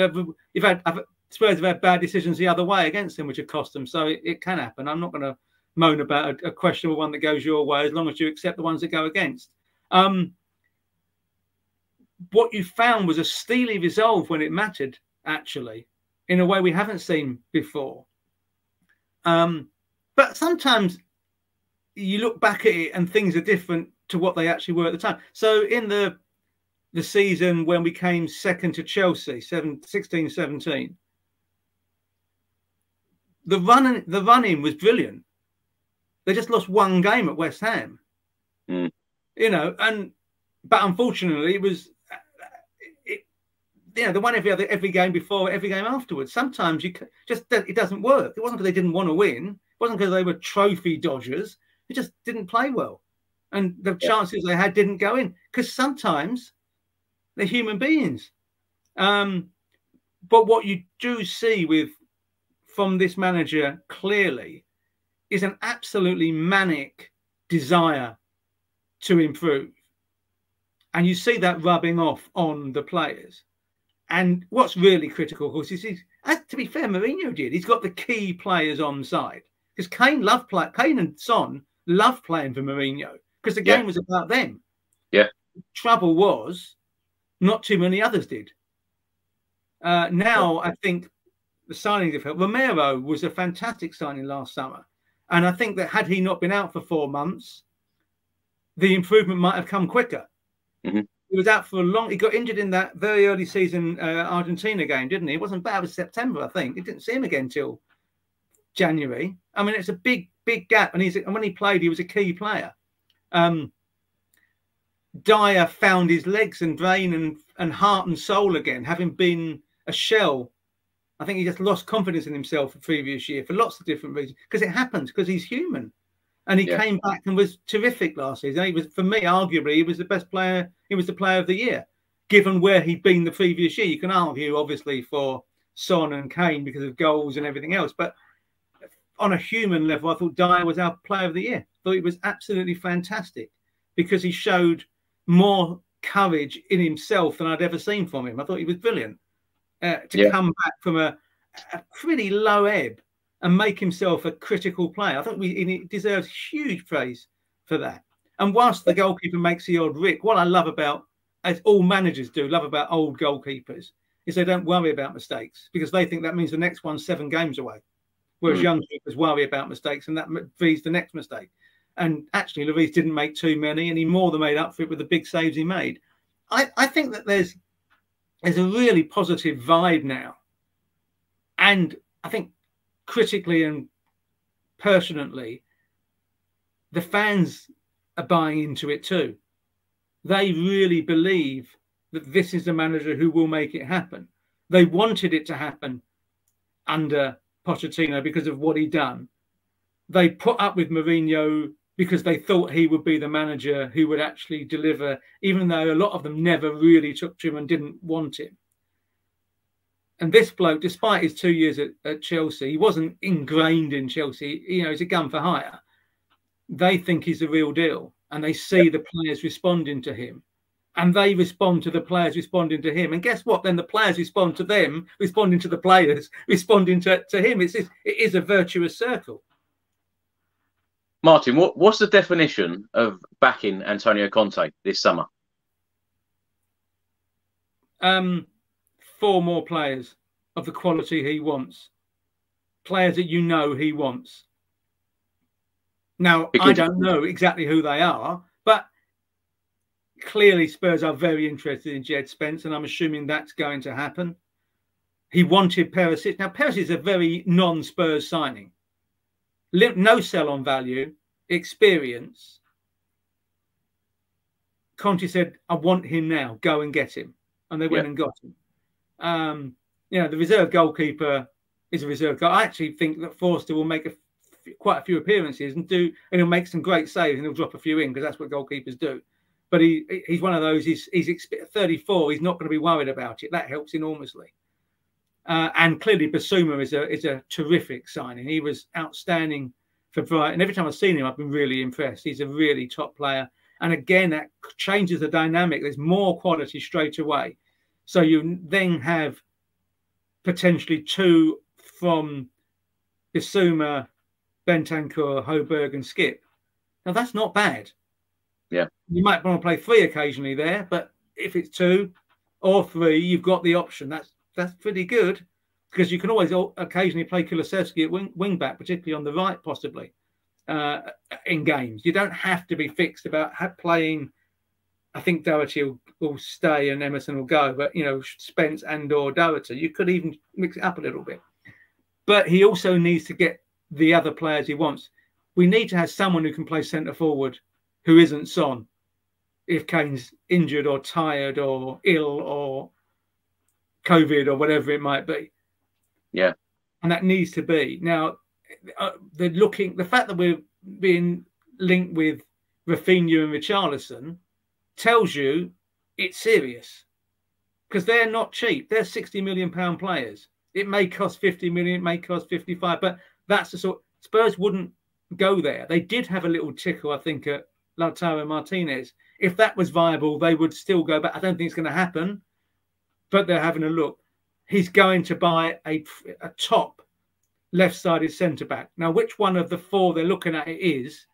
you've had Spurs have had bad decisions the other way against them, which have cost them. So it, it can happen. I'm not going to moan about a, a, questionable one that goes your way as long as you accept the ones that go against. Um, what you found was a steely resolve when it mattered, actually, in a way we haven't seen before. Um, but sometimes you look back at it and things are different to what they actually were at the time. So in the the season when we came second to Chelsea, 16 17, the run the running was brilliant. They just lost one game at West Ham. Mm. you know, and but unfortunately, it was you know the one every other every game before, every game afterwards. Sometimes you just it doesn't work. It wasn't because they didn't want to win. It wasn't because they were trophy dodgers. It just didn't play well, and the yeah. chances they had didn't go in because sometimes they're human beings. Um, but what you do see with from this manager clearly is an absolutely manic desire to improve. And you see that rubbing off on the players. And what's really critical, of course, is he's, to be fair, Mourinho did. He's got the key players on side because Kane loved play. Kane and Son loved playing for Mourinho because the game yeah. was about them. Yeah. Trouble was, not too many others did. Uh, now I think the signings have helped. Romero was a fantastic signing last summer, and I think that had he not been out for four months, the improvement might have come quicker. Mm-hmm. He was out for a long. He got injured in that very early season uh, Argentina game, didn't he? It wasn't bad. It was September, I think. He didn't see him again till January. I mean, it's a big, big gap. And he's and when he played, he was a key player. Um, Dier found his legs and brain and and heart and soul again, having been a shell. I think he just lost confidence in himself the previous year for lots of different reasons. Because it happens because he's human and he yeah. came back and was terrific last season. He was, for me, arguably, he was the best player. He was the player of the year, given where he'd been the previous year. You can argue, obviously, for Son and Kane because of goals and everything else, but on a human level, I thought Dier was our player of the year. I thought he was absolutely fantastic because he showed more courage in himself than I'd ever seen from him. I thought he was brilliant uh, to yeah. come back from a, a pretty low ebb and make himself a critical player. I think we, he deserves huge praise for that. And whilst the goalkeeper makes the odd rick, what I love about, as all managers do, love about old goalkeepers, is they don't worry about mistakes because they think that means the next one's seven games away. Whereas mm. young keepers worry about mistakes and that feeds the next mistake. And actually, Lloris didn't make too many, and he more than made up for it with the big saves he made. I, I think that there's there's a really positive vibe now, and I think critically and passionately, the fans are buying into it too. They really believe that this is the manager who will make it happen. They wanted it to happen under Pochettino because of what he done. They put up with Mourinho because they thought he would be the manager who would actually deliver, even though a lot of them never really took to him and didn't want him and this bloke, despite his two years at, at, Chelsea, he wasn't ingrained in Chelsea. You know, he's a gun for hire. They think he's the real deal, and they see the players responding to him, and they respond to the players responding to him. And guess what? Then the players respond to them, responding to the players, responding to, to him. It's it is a virtuous circle. Martin, what, what's the definition of backing Antonio Conte this summer? Um, four more players of the quality he wants, players that you know he wants. Now, because I don't know exactly who they are, but clearly Spurs are very interested in Jed Spence, and I'm assuming that's going to happen. He wanted Perisic. Now, Perisic is a very non-Spurs signing. No sell on value, experience. Conte said, I want him now. Go and get him. And they went and got him. Um, you know, the reserve goalkeeper is a reserve goal. I actually think that Forster will make a, quite a few appearances and do, and he'll make some great saves and he'll drop a few in because that's what goalkeepers do. But he he's one of those. He's he's 34. He's not going to be worried about it. That helps enormously. Uh, and clearly, Bissouma is a is a terrific signing. He was outstanding for Brighton. Every time I've seen him, I've been really impressed. He's a really top player. And again, that changes the dynamic. There's more quality straight away. So you then have potentially two from Bissouma, Bentancur, Hojbjerg, and Skip. Now that's not bad. Yeah. You might want to play three occasionally there, but if it's two or three, you've got the option. That's that's pretty good because you can always occasionally play Kulusevski at wing, wing back, particularly on the right, possibly uh, in games. You don't have to be fixed about playing. I think Doherty will will stay and Emerson will go. But you know, Spence and or Doherty, you could even mix it up a little bit. But he also needs to get the other players he wants. We need to have someone who can play centre forward who isn't Son. if Kane's injured or tired or ill or COVID or whatever it might be. Yeah. And that needs to be. Now, uh, the looking, the fact that we're being linked with Raphinha and Richarlison tells you it's serious because they're not cheap. They're 60 million pound players. It may cost 50 million, it may cost 55, but that's the sort Spurs wouldn't go there. They did have a little tickle, I think, at Lautaro Martinez. If that was viable, they would still go back. I don't think it's going to happen, but they're having a look. He's going to buy a, a top left-sided centre back. Now, which one of the four they're looking at it is,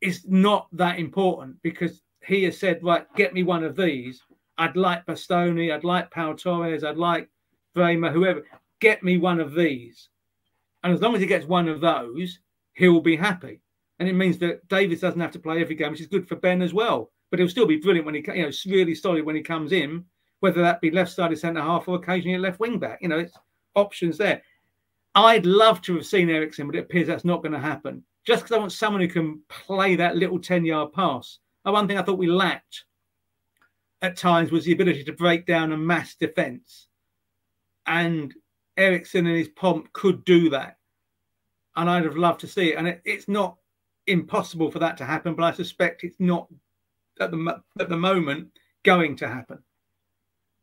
is not that important because he has said, right, get me one of these. I'd like Bastoni, I'd like Pau Torres, I'd like Bremer, whoever. Get me one of these. And as long as he gets one of those, he'll be happy. And it means that Davies doesn't have to play every game, which is good for Ben as well. But he'll still be brilliant when he, you know, really solid when he comes in, whether that be left sided centre half or occasionally a left wing back. You know, it's options there. I'd love to have seen Eriksen, but it appears that's not going to happen. Just because I want someone who can play that little 10 yard pass. One thing I thought we lacked at times was the ability to break down a mass defence. And Eriksen and his pomp could do that. And I'd have loved to see it. And it, it's not impossible for that to happen, but I suspect it's not at the at the moment going to happen.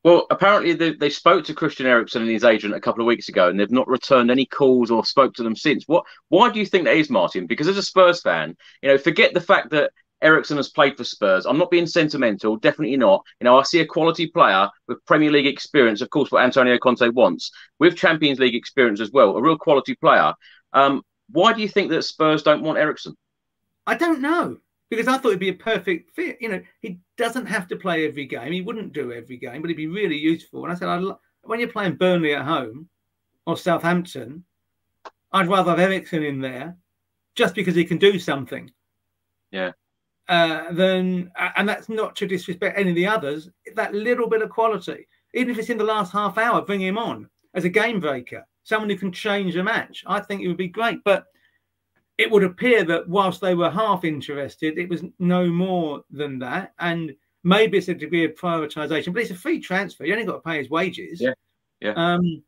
Well, apparently they, they spoke to Christian Eriksen and his agent a couple of weeks ago, and they've not returned any calls or spoke to them since. What? Why do you think that is, Martin? Because as a Spurs fan, you know, forget the fact that Eriksen has played for Spurs. I'm not being sentimental, definitely not. You know, I see a quality player with Premier League experience, of course, what Antonio Conte wants, with Champions League experience as well, a real quality player. Um, why do you think that Spurs don't want Eriksen? I don't know because I thought it'd be a perfect fit. You know, he doesn't have to play every game. He wouldn't do every game, but he'd be really useful. And I said, I'd, when you're playing Burnley at home or Southampton, I'd rather have Eriksen in there just because he can do something. Yeah. Uh, then, and that's not to disrespect any of the others. That little bit of quality, even if it's in the last half hour, bring him on as a game breaker, someone who can change a match. I think it would be great. But it would appear that whilst they were half interested, it was no more than that. And maybe it's a degree of prioritisation, but it's a free transfer. You only got to pay his wages. Yeah, yeah. Um,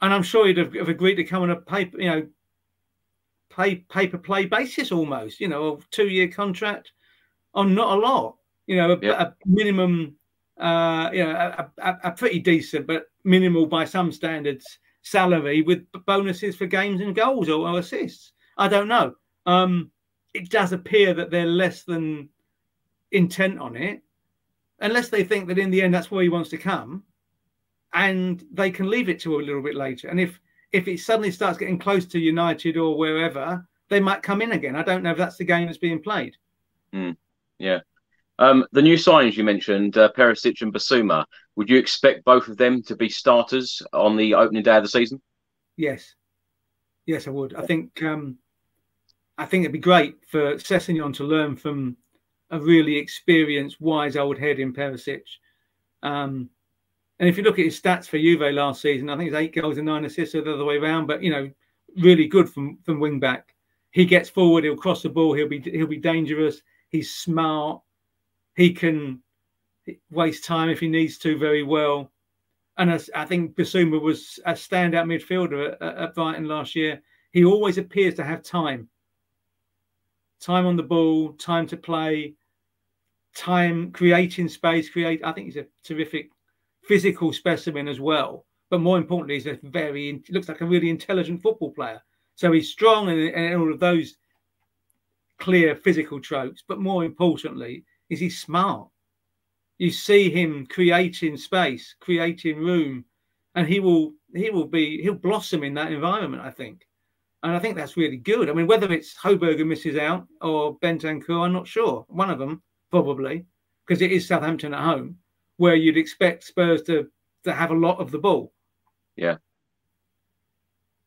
and I'm sure he'd have, have, agreed to come on a paper, you know, pay paper play basis almost. You know, a two year contract on not a lot. You know, a, yeah. a minimum. Uh, you know, a, a, a pretty decent, but minimal by some standards salary with bonuses for games and goals or, or assists. I don't know. Um, it does appear that they're less than intent on it, unless they think that in the end that's where he wants to come, and they can leave it to a little bit later. And if if it suddenly starts getting close to United or wherever, they might come in again. I don't know if that's the game that's being played. Mm, yeah. Um, the new signings you mentioned, uh, Perisic and Bissouma, would you expect both of them to be starters on the opening day of the season? Yes. Yes, I would. I think um, I think it'd be great for Sessegnon to learn from a really experienced, wise old head in Perisic. Um, and if you look at his stats for Juve last season, I think it's eight goals and nine assists, or the other way around. But you know, really good from from wing back. He gets forward, he'll cross the ball, he'll be he'll be dangerous. He's smart. He can waste time if he needs to very well. And as, I think Bissouma was a standout midfielder at, at Brighton last year. He always appears to have time time on the ball, time to play, time creating space, create. I think he's a terrific physical specimen as well. But more importantly, he's a very looks like a really intelligent football player. So he's strong and, all of those clear physical tropes. But more importantly, is he smart? You see him creating space, creating room, and he will he will be he'll blossom in that environment. I think. And I think that's really good. I mean, whether it's who misses out or Bentancur, I'm not sure. One of them, probably, because it is Southampton at home, where you'd expect Spurs to, to have a lot of the ball. Yeah.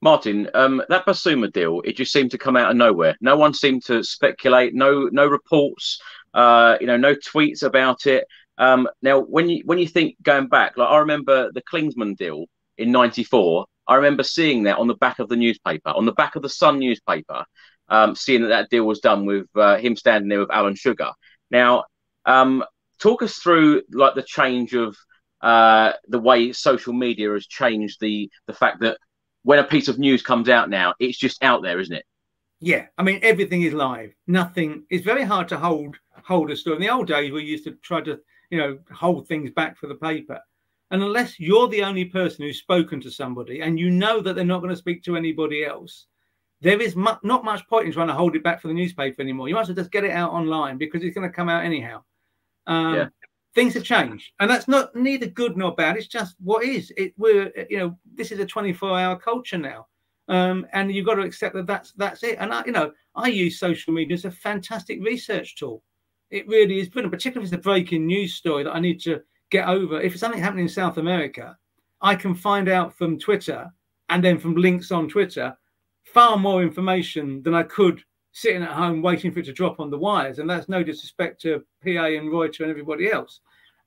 Martin, um, that Bissouma deal, it just seemed to come out of nowhere. No one seemed to speculate, no no reports, uh, you know, no tweets about it. Um, now, when you when you think going back, like I remember the Klinsmann deal in '94, I remember seeing that on the back of the newspaper, on the back of the Sun newspaper, um, seeing that that deal was done with uh, him standing there with Alan Sugar. Now, Um, talk us through like the change of uh, the way social media has changed the the fact that when a piece of news comes out now, it's just out there, isn't it? Yeah, I mean everything is live. Nothing. It's very hard to hold hold a story. In the old days, we used to try to you know hold things back for the paper. And unless you're the only person who's spoken to somebody and you know that they're not going to speak to anybody else, there is mu- not much point in trying to hold it back for the newspaper anymore. You might as well just get it out online because it's going to come out anyhow. Um, yeah. Things have changed, and that's not neither good nor bad. It's just what is. It we're you know this is a 24-hour culture now, um, and you've got to accept that that's that's it. And I, you know I use social media as a fantastic research tool. It really is brilliant, particularly if it's a breaking news story that I need to get over. If it's something happening in South America, I can find out from Twitter and then from links on Twitter far more information than I could sitting at home waiting for it to drop on the wires. And that's no disrespect to PA and Reuters and everybody else.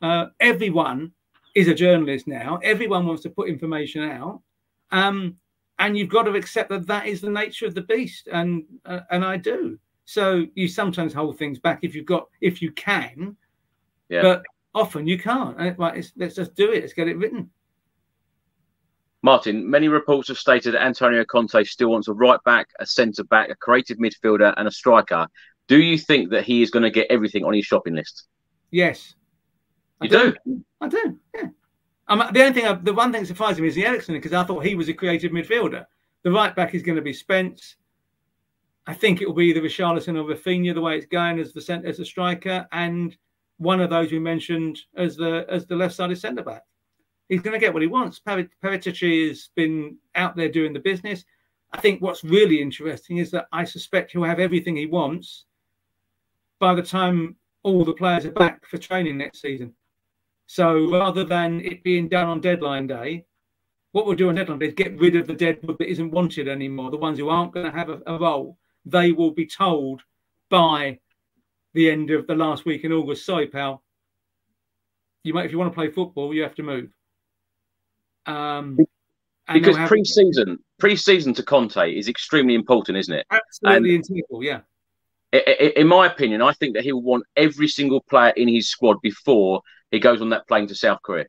Uh, everyone is a journalist now. Everyone wants to put information out. Um, and you've got to accept that that is the nature of the beast. And uh, and I do. So you sometimes hold things back if you've got if you can. Yeah. But often you can't. And like, let's just do it. Let's get it written. Martin, many reports have stated that Antonio Conte still wants a right back, a centre back, a creative midfielder, and a striker. Do you think that he is going to get everything on his shopping list? Yes. I you do? do? I do. Yeah. Um, the only thing, I, the one thing surprising me is the Eriksen because I thought he was a creative midfielder. The right back is going to be Spence. I think it will be either Richarlison or Raphinha the way it's going as the centre as a striker, and one of those we mentioned as the as the left sided centre back. He's going to get what he wants. Paratici has been out there doing the business. I think what's really interesting is that I suspect he'll have everything he wants by the time all the players are back for training next season. So rather than it being done on deadline day, what we'll do on deadline day is get rid of the deadwood that isn't wanted anymore. The ones who aren't going to have a, a role, they will be told by the end of the last week in August, sorry, pal, you might if you want to play football, you have to move. Um, because pre-season, pre-season to Conte is extremely important, isn't it? Absolutely integral, yeah. In my opinion, I think that he'll want every single player in his squad before he goes on that plane to South Korea.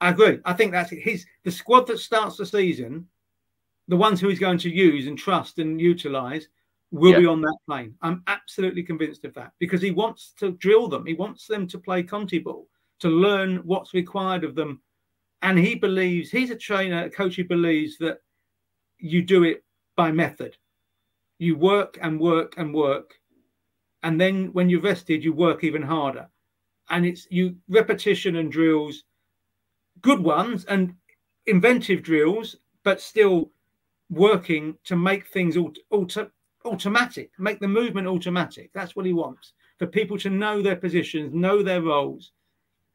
I agree. I think that's his the squad that starts the season, the ones who he's going to use and trust and utilize will yeah. be on that plane. I'm absolutely convinced of that because he wants to drill them. He wants them to play Conte ball, to learn what's required of them and he believes he's a trainer, a coach who believes that you do it by method. You work and work and work, and then when you're rested, you work even harder. And it's you repetition and drills, good ones and inventive drills, but still working to make things auto, automatic, make the movement automatic. That's what he wants for people to know their positions, know their roles,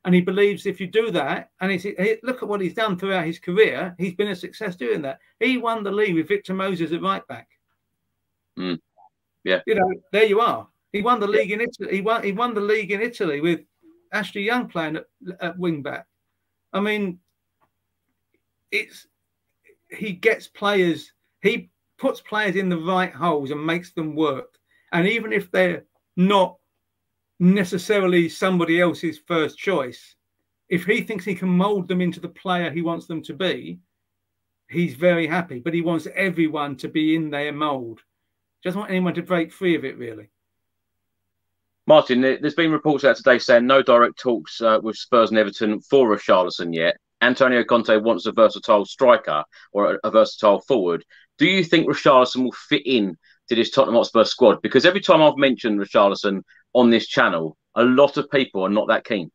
and he believes if you do that, and he's, he, look at what he's done throughout his career, he's been a success doing that. He won the league with Victor Moses at right back. Mm. Yeah, you know, there you are. He won the league in Italy. He won. He won the league in Italy with Ashley Young playing at, at wing back. I mean, it's he gets players. He puts players in the right holes and makes them work. And even if they're not necessarily somebody else's first choice. If he thinks he can mold them into the player he wants them to be, he's very happy. But he wants everyone to be in their mold. Doesn't want anyone to break free of it, really. Martin, there's been reports out today saying no direct talks uh, with Spurs and Everton for Richarlison yet. Antonio Conte wants a versatile striker or a, a versatile forward. Do you think Richarlison will fit in to this Tottenham Hotspur squad? Because every time I've mentioned Richarlison on this channel, a lot of people are not that keen.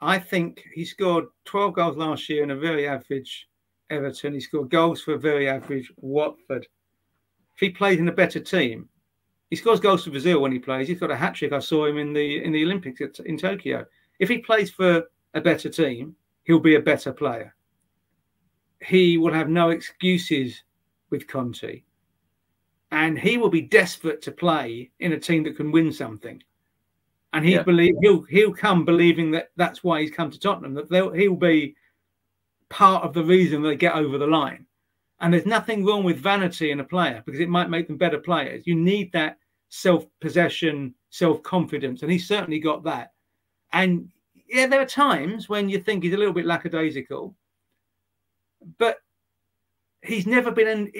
I think he scored 12 goals last year in a very average Everton. He scored goals for a very average Watford. If he plays in a better team, he scores goals for Brazil when he plays. He's got a hat trick. I saw him in the in the Olympics in Tokyo. If he plays for a better team, he'll be a better player. He will have no excuses with Conte and he will be desperate to play in a team that can win something. And he yeah. believe he'll he'll come believing that that's why he's come to Tottenham. That he'll be part of the reason they get over the line. And there's nothing wrong with vanity in a player because it might make them better players. You need that self possession, self confidence, and he's certainly got that. And yeah, there are times when you think he's a little bit lackadaisical, but he's never been in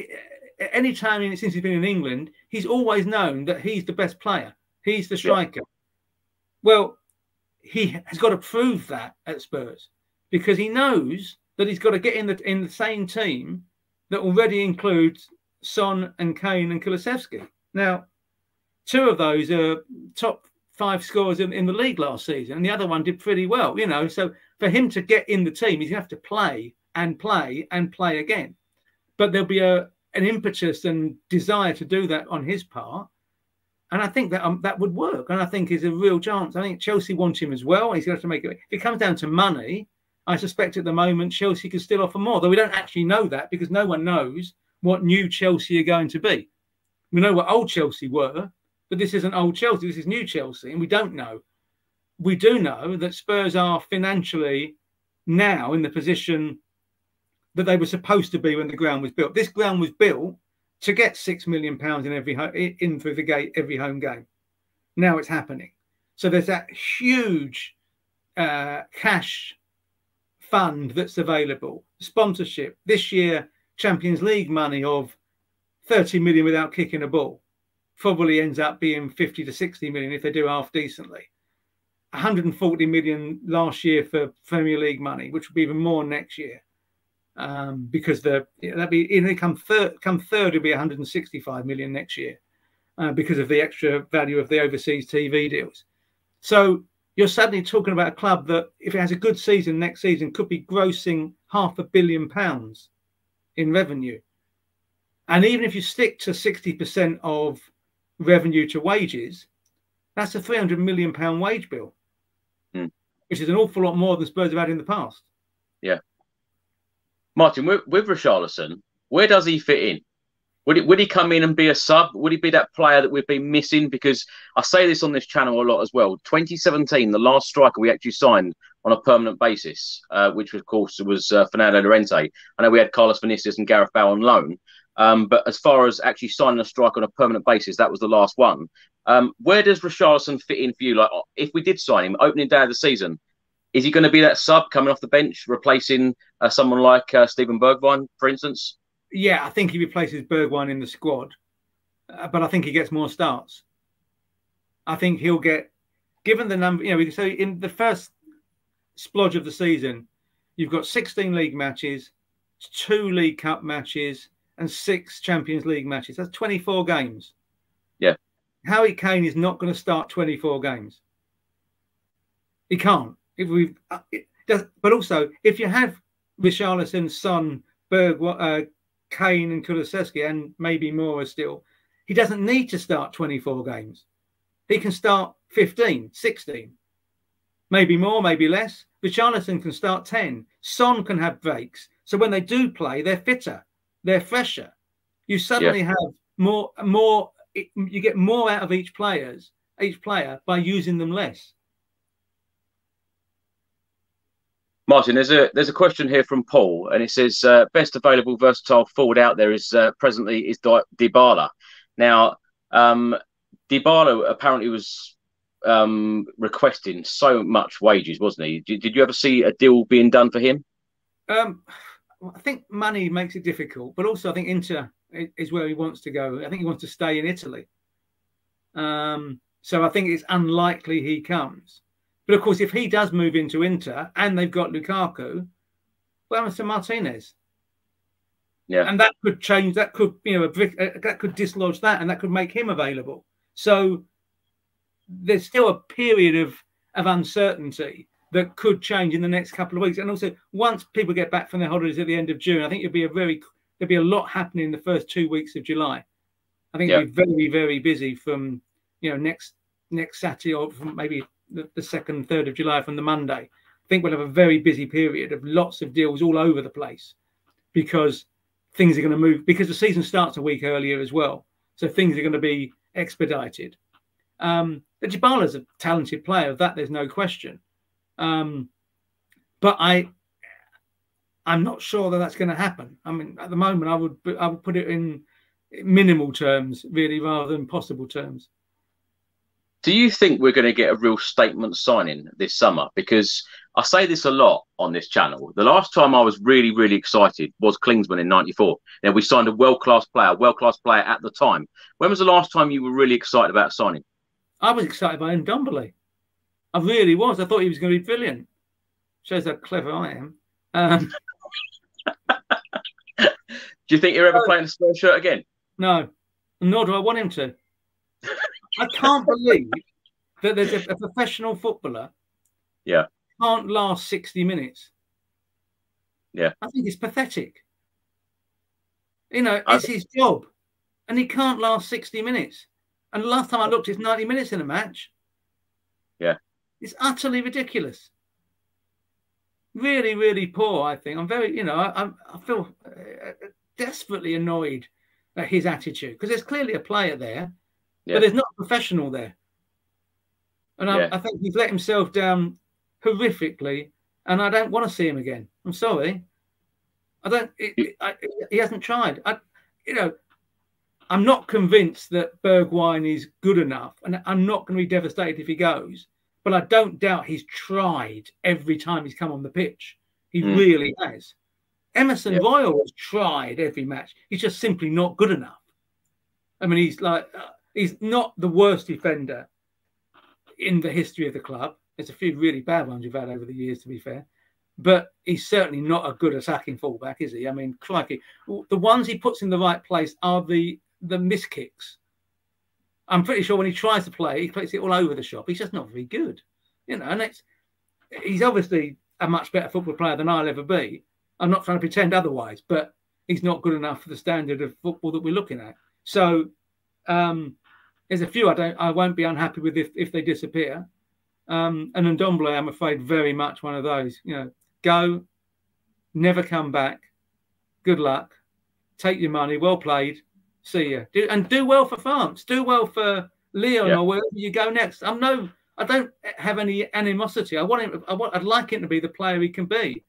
any time since he's been in England. He's always known that he's the best player. He's the striker. Yeah. Well, he has got to prove that at Spurs because he knows that he's got to get in the in the same team that already includes Son and Kane and Kulusevski. Now, two of those are top five scores in, in the league last season, and the other one did pretty well, you know. So for him to get in the team, he's gonna have to play and play and play again. But there'll be a an impetus and desire to do that on his part. And I think that um, that would work. And I think is a real chance. I think Chelsea want him as well. He's going to, have to make it. If it comes down to money, I suspect at the moment Chelsea could still offer more, though we don't actually know that because no one knows what new Chelsea are going to be. We know what old Chelsea were, but this isn't old Chelsea. This is new Chelsea, and we don't know. We do know that Spurs are financially now in the position that they were supposed to be when the ground was built. This ground was built to get six million pounds in every in through the gate every home game. Now it's happening. So there's that huge uh, cash fund that's available. Sponsorship this year, Champions League money of 30 million without kicking a ball probably ends up being 50 to 60 million if they do half decently. 140 million last year for Premier League money, which will be even more next year. Um, because the that'd be you know, come third come third it'll be 165 million next year uh, because of the extra value of the overseas TV deals. So you're suddenly talking about a club that, if it has a good season next season, could be grossing half a billion pounds in revenue. And even if you stick to 60% of revenue to wages, that's a 300 million pound wage bill, mm. which is an awful lot more than Spurs have had in the past. Martin, with, with Richarlison, where does he fit in? Would, it, would he come in and be a sub? Would he be that player that we've been missing? Because I say this on this channel a lot as well. 2017, the last striker we actually signed on a permanent basis, uh, which of course was uh, Fernando Llorente. I know we had Carlos Vinicius and Gareth Bale on loan, um, but as far as actually signing a striker on a permanent basis, that was the last one. Um, where does Richarlison fit in for you? Like, if we did sign him opening day of the season, is he going to be that sub coming off the bench, replacing uh, someone like uh, Steven Bergwijn, for instance? yeah, I think he replaces Bergwijn in the squad, uh, but I think he gets more starts. I think he'll get, given the number, you know, so in the first splodge of the season, you've got 16 league matches, two League Cup matches, and six Champions League matches. That's 24 games. Yeah. Harry Kane is not going to start 24 games. He can't. If we, uh, does, but also if you have Richarlison, Son, Berg, uh, Kane and Kulusevski and maybe more still, he doesn't need to start 24 games. He can start 15, 16, maybe more, maybe less. Richarlison can start 10. Son can have breaks. So when they do play, they're fitter, they're fresher. You suddenly yeah. have more, more. You get more out of each players, each player by using them less. Martin, there's a there's a question here from Paul, and it says uh, best available versatile forward out there is uh, presently is Dybala. Now, um, apparently was um, requesting so much wages, wasn't he? Did, did you ever see a deal being done for him? Um, I think money makes it difficult, but also I think Inter is where he wants to go. I think he wants to stay in Italy. Um, so I think it's unlikely he comes. But of course, if he does move into Inter and they've got Lukaku, what happens to Martinez? Yeah, and that could change. That could you know uh, that could dislodge that, and that could make him available. So there's still a period of of uncertainty that could change in the next couple of weeks. And also, once people get back from their holidays at the end of June, I think it'll be a very there'll be a lot happening in the first two weeks of July. I think it'll be very very busy from you know next next Saturday or from maybe the, the second, third of July from the Monday. I think we'll have a very busy period of lots of deals all over the place because things are going to move because the season starts a week earlier as well. So things are going to be expedited. Um, but Dybala's a talented player, of that there's no question. Um, but I, I'm not sure that that's going to happen. I mean, at the moment, I would I would put it in minimal terms, really, rather than possible terms. Do you think we're going to get a real statement signing this summer? Because I say this a lot on this channel. The last time I was really, really excited was Klinsmann in '94. Now we signed a world-class player, world-class player at the time. When was the last time you were really excited about signing? I was excited by Ndombele. I really was. I thought he was going to be brilliant. Shows how clever I am. Um, do you think you're ever playing a Spurs shirt again? No, nor do I want him to. I can't believe that there's a, a, professional footballer. Yeah. Can't last 60 minutes. Yeah. I think it's pathetic. You know, it's I... his job. And he can't last 60 minutes. And the last time I looked, it's 90 minutes in a match. Yeah. It's utterly ridiculous. Really, really poor, I think. I'm very, you know, I, I feel uh, desperately annoyed at his attitude because there's clearly a player there yeah. but there's not a professional there. And I, yeah. I, think he's let himself down horrifically, and I don't want to see him again. I'm sorry. I don't. It, it, I, he hasn't tried. I, you know, I'm not convinced that Bergwijn is good enough, and I'm not going to be devastated if he goes. But I don't doubt he's tried every time he's come on the pitch. He mm. really has. Emerson Royal has tried every match. He's just simply not good enough. I mean, he's like uh, he's not the worst defender in the history of the club. There's a few really bad ones we've had over the years, to be fair. But he's certainly not a good attacking fullback, is he? I mean, crikey, the ones he puts in the right place are the the miss kicks. I'm pretty sure when he tries to play, he plays it all over the shop. He's just not very good, you know. And it's he's obviously a much better football player than I'll ever be. I'm not trying to pretend otherwise, but he's not good enough for the standard of football that we're looking at. So um, there's a few I don't, I won't be unhappy with if, if they disappear. Um, and Ndombele, I'm afraid, very much one of those. You know, go, never come back. Good luck. Take your money. Well played. See you. Do, and do well for France. Do well for Lyon yeah. or wherever you go next. I'm no, I don't have any animosity. I want him. I want. I'd like him to be the player he can be,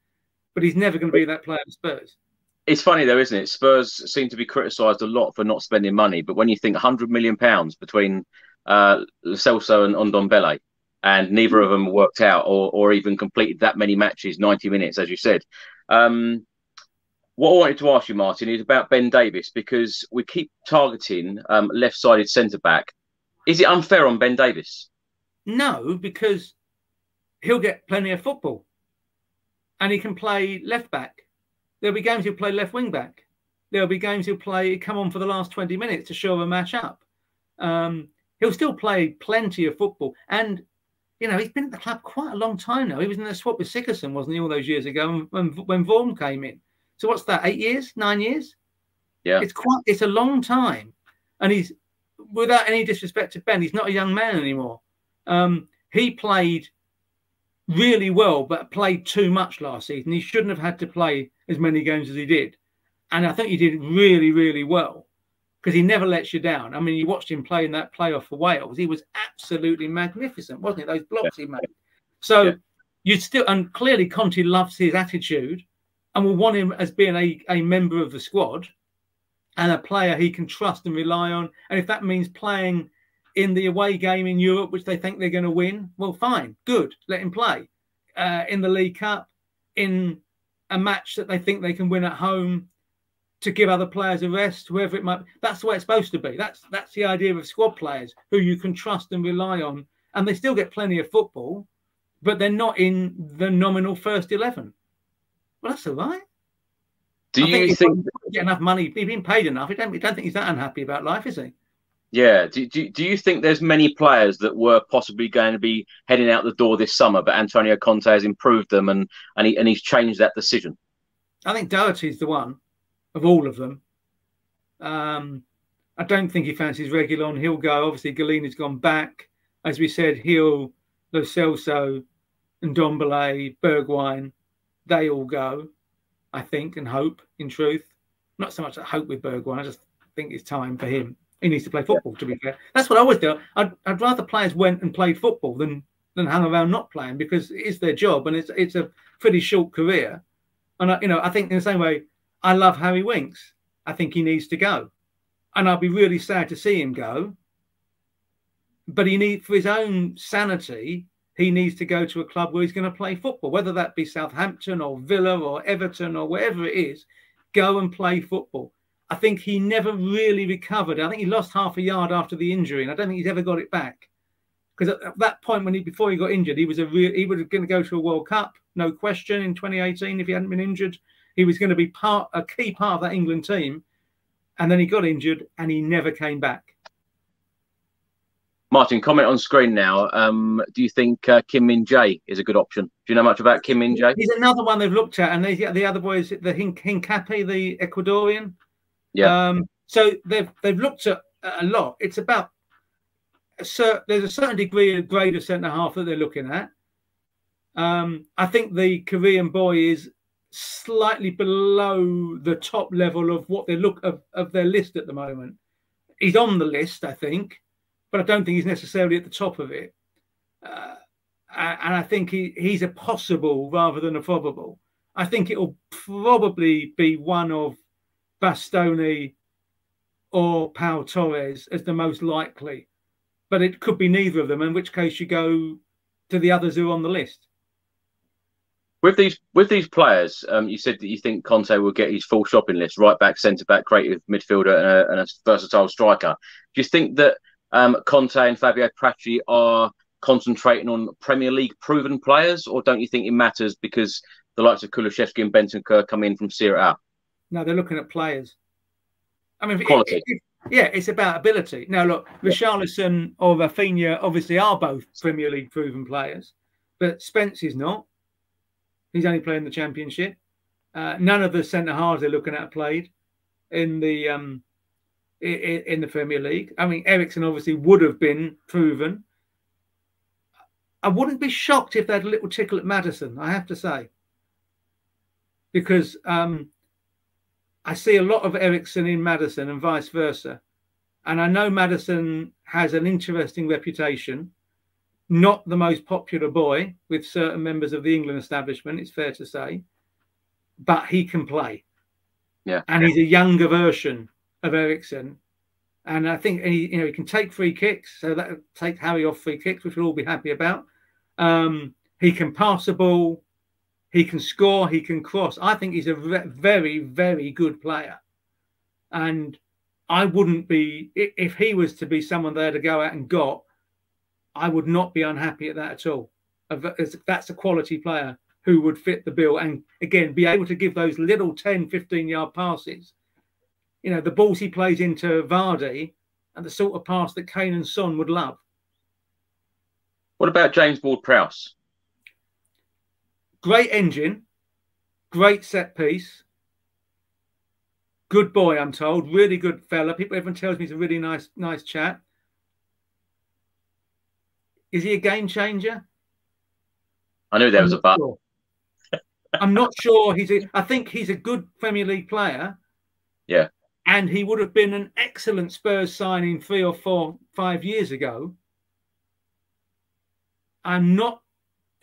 but he's never going to be that player at Spurs. It's funny though, isn't it? Spurs seem to be criticised a lot for not spending money, but when you think 100 million pounds between uh, Celso and Ndombele, and neither of them worked out or, or even completed that many matches, 90 minutes, as you said. Um, what I wanted to ask you, Martin, is about Ben Davies because we keep targeting um, left-sided centre back. Is it unfair on Ben Davies? No, because he'll get plenty of football, and he can play left back. There'll be games he'll play left wing back. There'll be games he'll play come on for the last 20 minutes to show a match up. Um, he'll still play plenty of football. And, you know, he's been at the club quite a long time now. He was in the swap with Sigurdsson, wasn't he, all those years ago when, when Vorm came in. So what's that, eight years, nine years? Yeah. It's quite, it's a long time. And he's, without any disrespect to Ben, he's not a young man anymore. Um, he played really well, but played too much last season. He shouldn't have had to play as many games as he did. And I think he did really, really well because he never lets you down. I mean, you watched him play in that playoff for Wales. He was absolutely magnificent, wasn't it? Those blocks yeah. he made. So yeah. you still, and clearly Conte loves his attitude and will want him as being a, a member of the squad and a player he can trust and rely on. And if that means playing in the away game in Europe, which they think they're going to win, well, fine, good, let him play. Uh, in the League Cup, in a match that they think they can win at home, to give other players a rest, whoever it might be. That's the way it's supposed to be. That's that's the idea of squad players who you can trust and rely on, and they still get plenty of football, but they're not in the nominal first eleven. Well, that's all right. Do I you think, think get enough money? He's been paid enough. I don't, I don't think he's that unhappy about life, is he? Yeah. Do, do, do you think there's many players that were possibly going to be heading out the door this summer, but Antonio Conte has improved them and, and, he, and he's changed that decision? I think Doherty's the one of all of them. Um, I don't think he fancies Reguilon. He'll go. Obviously, Gollini's gone back. As we said, he'll, Lo Celso, and Ndombele, Bergwijn, they all go, I think, and hope, in truth. Not so much hope with Bergwijn. I just think it's time for him he needs to play football. To be fair, that's what I always do. I'd, I'd rather players went and played football than than hang around not playing because it's their job and it's it's a pretty short career. And I, you know, I think in the same way, I love Harry Winks. I think he needs to go, and I'll be really sad to see him go. but he needs for his own sanity. He needs to go to a club where he's going to play football, whether that be Southampton or Villa or Everton or wherever it is. Go and play football. I think he never really recovered. I think he lost half a yard after the injury, and I don't think he's ever got it back. Because at, that point, when he before he got injured, he was a real, he was going to go to a World Cup, no question, in 2018 if he hadn't been injured. He was going to be part a key part of that England team, and then he got injured and he never came back. Martin, comment on screen now. Um, do you think uh, Kim Min Jae is a good option? Do you know much about Kim Min Jae? He's another one they've looked at, and they, the other boy is the Hin- the Ecuadorian. Yeah. Um, so they've they've looked at a lot. It's about cer- there's a certain degree of grade of centre half that they're looking at. Um, I think the Korean boy is slightly below the top level of what they look of, of their list at the moment. He's on the list, I think, but I don't think he's necessarily at the top of it. Uh, and I think he, he's a possible rather than a probable. I think it will probably be one of Bastoni or Pau Torres as the most likely, but it could be neither of them. In which case, you go to the others who are on the list. With these with these players, um, you said that you think Conte will get his full shopping list: right back, centre back, creative midfielder, and a, and a, versatile striker. Do you think that um, Conte and Fabio Paratici are concentrating on Premier League proven players, or don't you think it matters because the likes of Kulusevski and Bentancur come in from Serie A? No, they're looking at players. I mean. It, it, yeah, it's about ability. Now, look, Richarlison or Raphinha obviously are both Premier League proven players, but Spence is not. He's only playing the Championship. Uh, none of the centre halves they're looking at played in the um, in, in the Premier League. I mean, Eriksen obviously would have been proven. I wouldn't be shocked if they had a little tickle at Maddison. I have to say, because um, I see a lot of Eriksen in Maddison and vice versa. And I know Maddison has an interesting reputation not the most popular boy with certain members of the England establishment, it's fair to say, but he can play. Yeah. And he's a younger version of Eriksen. And I think he, you know, he can take free kicks, so that take Harry off free kicks, which we'll all be happy about. Um, he can pass the ball, he can score, he can cross. I think he's a very, very good player. And I wouldn't be if he was to be someone there to go out and got. I would not be unhappy at that at all. That's a quality player who would fit the bill and again be able to give those little 10, 15 yard passes. You know, the balls he plays into Vardy and the sort of pass that Kane and Son would love. What about James Ward Prowse? Great engine, great set piece, good boy, I'm told, really good fella. People everyone tells me he's a really nice, nice chap. Is he a game changer? I knew there I'm was a but. Sure. I'm not sure he's. A, I think he's a good Premier League player. Yeah. And he would have been an excellent Spurs signing three or four, five years ago. I'm not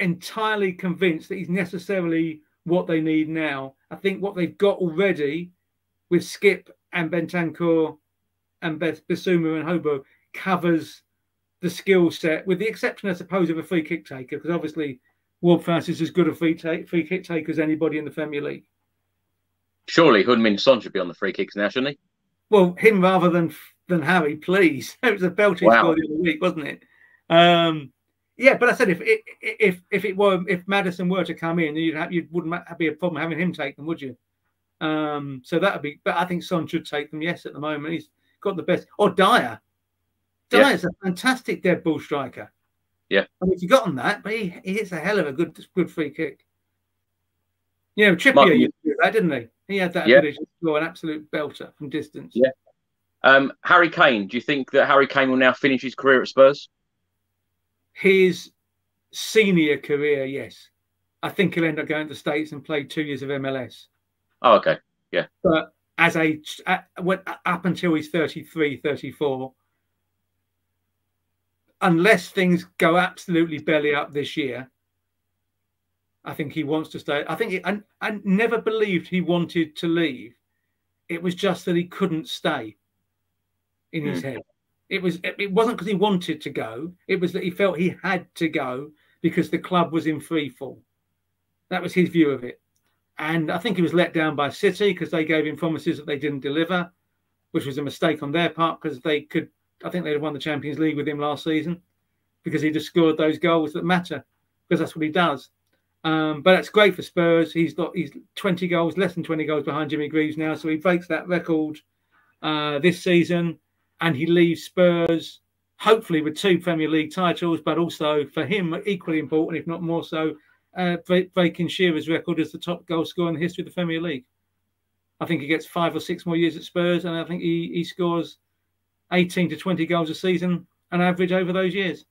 entirely convinced that he's necessarily what they need now. I think what they've got already with Skipp and Bentancur and Bissouma and Hobo covers the skill set, with the exception, I suppose, of a free kick taker, because obviously Ward-Prowse is as good a free, take, free kick taker as anybody in the Premier League. Surely Heung-min Son should be on the free kicks now, shouldn't he? Well, him rather than than Harry, please. It was a belting wow. score the other week, wasn't it? Um, yeah, but I said if if if it were if Maddison were to come in, you'd have, you wouldn't be a problem having him take them, would you? Um, so that would be. But I think Son should take them. Yes, at the moment he's got the best. Or Dier, Dier's yeah. a fantastic dead ball striker. Yeah. I mean, got on that, but he, he hits a hell of a good good free kick. You know, Trippier used to do that, didn't he? He had that yeah. ability to score an absolute belter from distance. Yeah. Um, Harry Kane, do you think that Harry Kane will now finish his career at Spurs? His senior career, yes. I think he'll end up going to the States and play two years of MLS. Oh, okay. Yeah. But as a, up until he's 33, 34, unless things go absolutely belly up this year, I think he wants to stay. I think I, I never believed he wanted to leave. It was just that he couldn't stay in his mm. head. It was it wasn't because he wanted to go. It was that he felt he had to go because the club was in free fall. That was his view of it. And I think he was let down by City because they gave him promises that they didn't deliver, which was a mistake on their part because they could, I think they'd have won the Champions League with him last season because he just scored those goals that matter because that's what he does. Um, but that's great for Spurs. He's got he's 20 goals, less than 20 goals behind Jimmy Greaves now. So he breaks that record uh, this season and he leaves Spurs hopefully with two Premier League titles, but also for him, equally important, if not more so, uh, breaking Shearer's record as the top goal scorer in the history of the Premier League. I think he gets five or six more years at Spurs, and I think he, he scores 18 to 20 goals a season, an average over those years.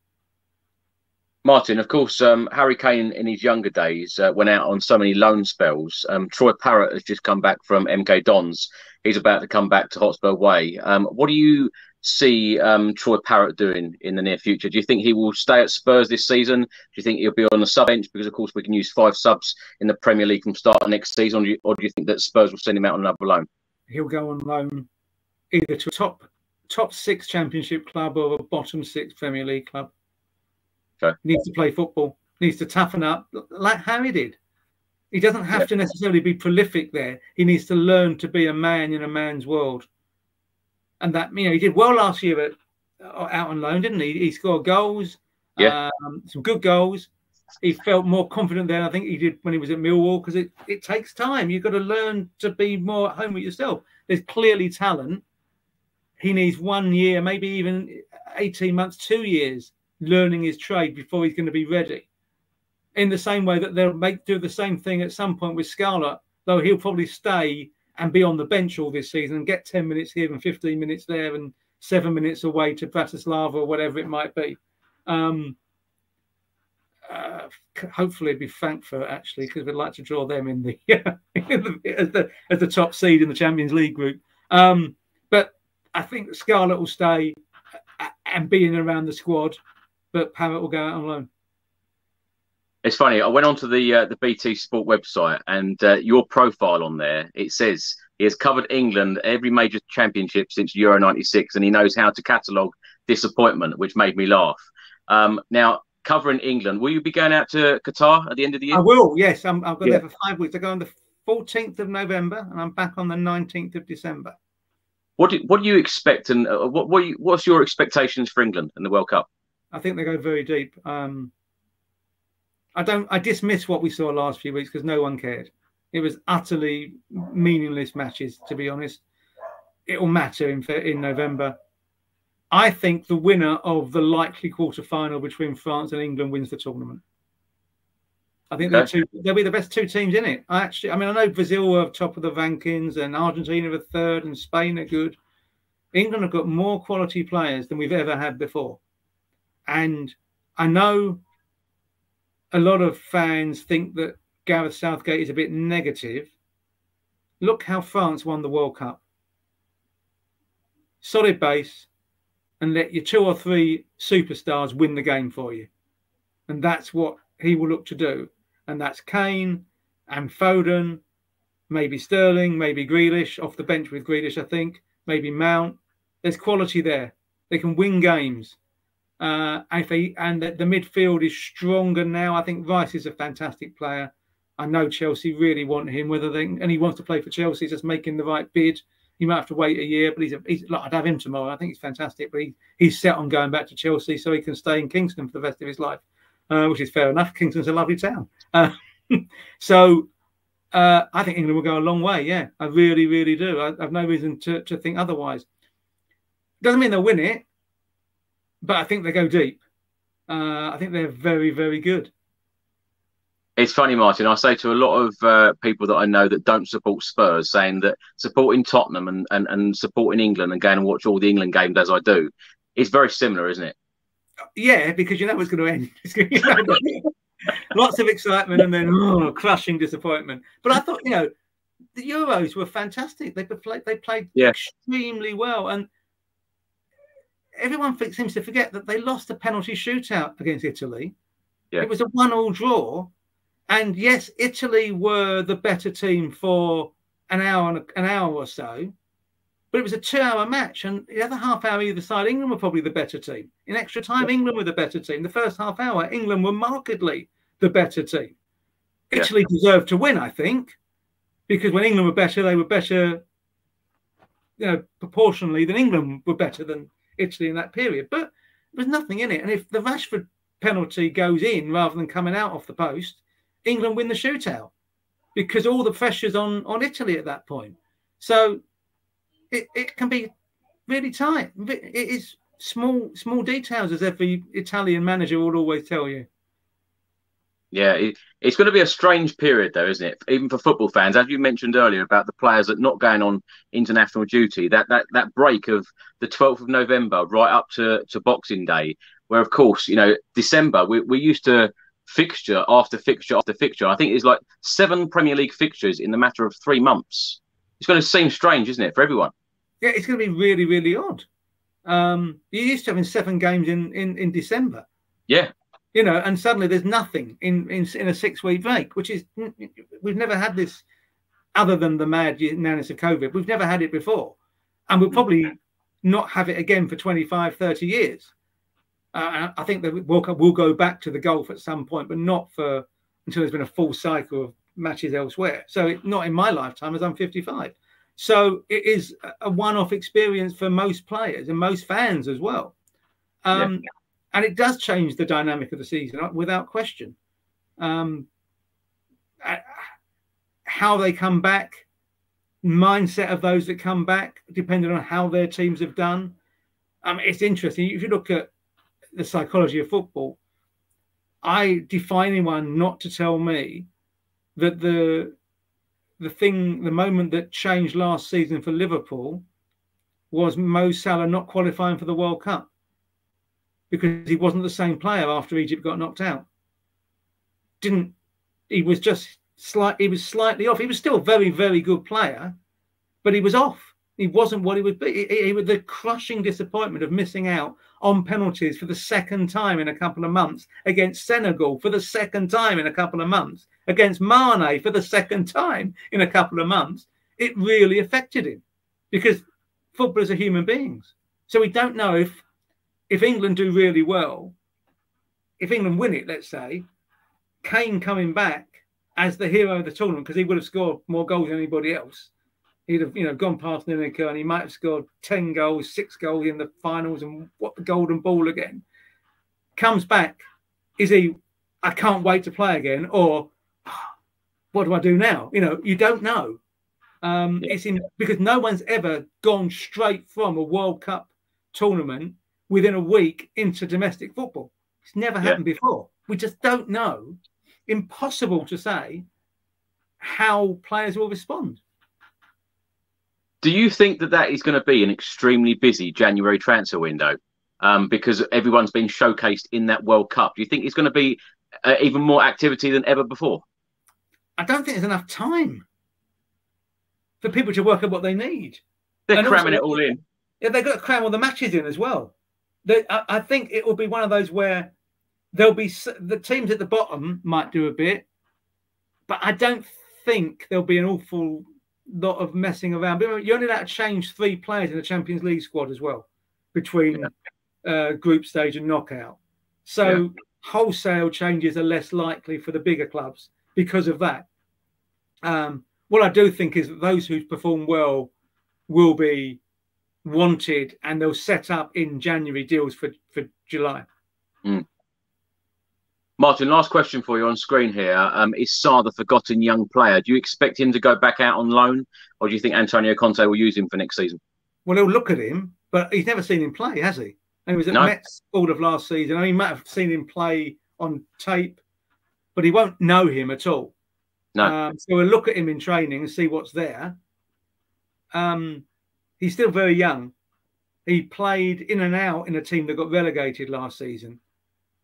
Martin, of course, um, Harry Kane in his younger days uh, went out on so many loan spells. Um, Troy Parrott has just come back from MK Dons. He's about to come back to Hotspur Way. Um, what do you see um, Troy Parrott doing in the near future? Do you think he will stay at Spurs this season? Do you think he'll be on the sub bench? Because, of course, we can use five subs in the Premier League from start next season. Or do, you, or do you think that Spurs will send him out on another loan? He'll go on loan either to a top top six Championship club or a bottom six Premier League club. Okay. Needs to play football. Needs to toughen up like Harry did. He doesn't have yeah. to necessarily be prolific there. He needs to learn to be a man in a man's world and that you know he did well last year at uh, out on loan, didn't he? He scored goals, yeah, um, some good goals. He felt more confident than I think he did when he was at Millwall because it, it takes time. You've got to learn to be more at home with yourself. There's clearly talent. He needs one year, maybe even 18 months, two years learning his trade before he's going to be ready. In the same way that they'll make do the same thing at some point with Scarlett, though he'll probably stay and be on the bench all this season and get 10 minutes here and 15 minutes there and seven minutes away to Bratislava or whatever it might be. Um, uh, hopefully it'd be Frankfurt actually because we'd like to draw them in the, as the as the top seed in the Champions League group. Um, but I think Scarlett will stay and be in around the squad, but Parrott will go out on loan. It's funny. I went onto the uh, the BT Sport website, and uh, your profile on there it says he has covered England every major championship since Euro '96, and he knows how to catalogue disappointment, which made me laugh. Um, now, covering England, will you be going out to Qatar at the end of the year? I will. Yes, I'm. I've got yeah. there for five weeks. I go on the 14th of November, and I'm back on the 19th of December. What do What do you expect, and uh, what what you, What's your expectations for England and the World Cup? I think they go very deep. Um, I don't. I dismiss what we saw last few weeks because no one cared. It was utterly meaningless matches, to be honest. It will matter in in November. I think the winner of the likely quarter final between France and England wins the tournament. I think they're two, they'll be the best two teams in it. I actually, I mean, I know Brazil were top of the rankings and Argentina are third and Spain are good. England have got more quality players than we've ever had before. And I know a lot of fans think that Gareth Southgate is a bit negative. Look how France won the World Cup. Solid base, and let your two or three superstars win the game for you. And that's what he will look to do. And that's Kane and Foden, maybe Sterling, maybe Grealish, off the bench with Grealish, I think, maybe Mount. There's quality there. They can win games. Uh, and, they, and the, midfield is stronger now. I think Rice is a fantastic player. I know Chelsea really want him, whether they and he wants to play for Chelsea, just making the right bid. He might have to wait a year, but he's, a, he's like, I'd have him tomorrow. I think he's fantastic, but he, he's set on going back to Chelsea so he can stay in Kingston for the rest of his life, uh, which is fair enough. Kingston's a lovely town. Uh, so uh, I think England will go a long way. Yeah, I really, really do. I, I have no reason to, to think otherwise. Doesn't mean they'll win it but I think they go deep. Uh, I think they're very, very good. It's funny, Martin. I say to a lot of uh, people that I know that don't support Spurs, saying that supporting Tottenham and, and, and supporting England and going and watch all the England games as I do, it's very similar, isn't it? Yeah, because you know it's going to end. Lots of excitement and then oh, crushing disappointment. But I thought, you know, the Euros were fantastic. They played, they played yeah. extremely well, and everyone seems to forget that they lost a penalty shootout against Italy. Yeah. It was a one-all draw, and yes, Italy were the better team for an hour and an hour or so, But it was a two-hour match, and the other half hour either side, England were probably the better team. In extra time, yeah. England were the better team. The first half hour, England were markedly the better team. Yeah. Italy deserved to win, I think, because when England were better, they were better, you know, proportionally than England were better than Italy in that period. But there was nothing in it. And if the Rashford penalty goes in rather than coming out off the post, England win the shootout because all the pressure's on on Italy at that point. So it, it can be really tight. It is small small details, as every Italian manager will always tell you. Yeah, it, it's going to be a strange period, though, isn't it? Even for football fans, as you mentioned earlier about the players that not going on international duty. That that that break of the 12th of November right up to to Boxing Day, where of course you know December we we used to fixture after fixture after fixture. I think it's like seven Premier League fixtures in the matter of three months. It's going to seem strange, isn't it, for everyone? Yeah, it's going to be really, really odd. Um, you used to having seven games in, in, in December. Yeah. You know, and suddenly there's nothing in, in, in a six week break, which is, we've never had this other than the mad madness of COVID. We've never had it before. And we'll probably not have it again for 25, 30 years. Uh, I think the World Cup will go back to the Gulf at some point, but not for until there's been a full cycle of matches elsewhere. So it, not in my lifetime, as I'm 55. So it is a one-off experience for most players and most fans as well. Um, yeah. And it does change the dynamic of the season uh, without question. Um, how they come back, mindset of those that come back, depending on how their teams have done. Um, it's interesting. If you look at the psychology of football, I defy anyone not to tell me that the the thing, the moment that changed last season for Liverpool was Mo Salah not qualifying for the World Cup because he wasn't the same player after Egypt got knocked out. Didn't he was just slight he was slightly off. He was still a very, very good player, but he was off. He wasn't what he would be. He, he, he, the crushing disappointment of missing out on penalties for the second time in a couple of months against Senegal for the second time in a couple of months against Mane for the second time in a couple of months. It really affected him because footballers are human beings. So we don't know if if England do really well, if England win it, let's say, Kane coming back as the hero of the tournament because he would have scored more goals than anybody else he'd have you know gone past Lineker and he might have scored 10 goals, six goals in the finals and what the golden ball again. Comes back, is he I can't wait to play again, or what do I do now? You know, you don't know. Um, yeah. It's in because no one's ever gone straight from a World Cup tournament within a week into domestic football. It's never happened yeah. before. We just don't know. Impossible to say how players will respond. Do you think that that is going to be an extremely busy January transfer window? Um, because everyone's been showcased in that World Cup. Do you think it's going to be uh, even more activity than ever before? I don't think there's enough time for people to work out what they need. They're and cramming also, it all in. Yeah, they've got to cram all the matches in as well. They, I, I think it will be one of those where there'll be the teams at the bottom might do a bit, but I don't think there'll be an awful lot of messing around. But you only allowed to change three players in the Champions League squad as well between yeah. uh, group stage and knockout. So yeah. wholesale changes are less likely for the bigger clubs because of that. Um, what I do think is that those who perform well will be wanted and they'll set up in January deals for, for July. Mm. Martin, last question for you on screen here. Um, is Sarr the forgotten young player? Do you expect him to go back out on loan, or do you think Antonio Conte will use him for next season? Well, he'll look at him, but he's never seen him play, has he? And he was at no. Metz all of last season. I mean, he might have seen him play on tape, but he won't know him at all. No. Um, so we'll look at him in training and see what's there. Um, he's still very young. He played in and out in a team that got relegated last season.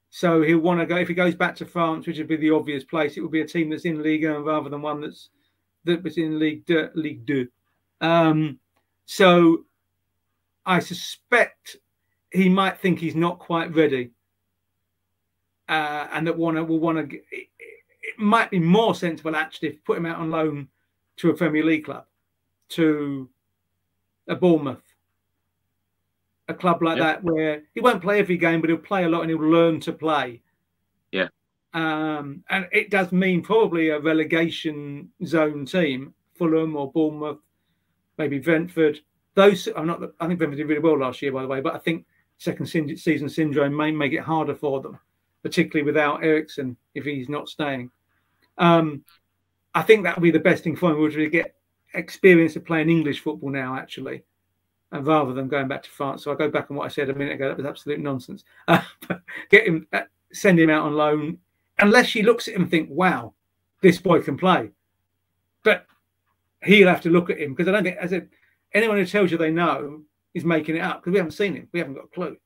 So he'll want to go if he goes back to France, which would be the obvious place. It would be a team that's in Ligue 1 rather than one that's that was in League Deux. League Two. Um, so I suspect he might think he's not quite ready, uh, and that Warner will want to. It, it might be more sensible actually to put him out on loan to a Premier League club to a Bournemouth, a club like that, where he won't play every game, but he'll play a lot and he'll learn to play. Yeah. Um, and it does mean probably a relegation zone team, Fulham or Bournemouth, maybe Brentford. Those I'm not. I think Brentford did really well last year, by the way. But I think second season syndrome may make it harder for them, particularly without Eriksen if he's not staying. Um, I think that would be the best thing for him, would to get experience of playing English football now, actually, and rather than going back to France. So I go back on what I said a minute ago. That was absolute nonsense. Uh, get him, uh, send him out on loan, unless she looks at him and think, "Wow, this boy can play." But he'll have to look at him because I don't think, as a, anyone who tells you they know is making it up because we haven't seen him. We haven't got a clue.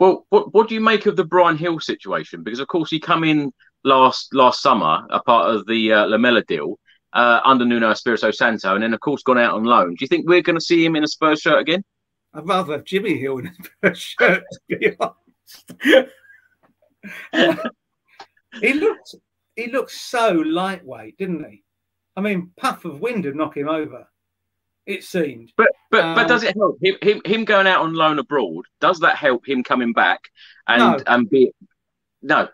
Well, what what do you make of the Bryan Gil situation? Because of course he come in last last summer, a part of the uh, Lamela deal uh, under Nuno Espirito Santo, and then of course gone out on loan. Do you think we're going to see him in a Spurs shirt again? I'd rather have Jimmy Hill in a Spurs shirt, to be honest. he looked he looked so lightweight, didn't he? I mean, puff of wind would knock him over. It seemed. But but um, but does it help him, him him going out on loan abroad? Does that help him coming back and no. and be no?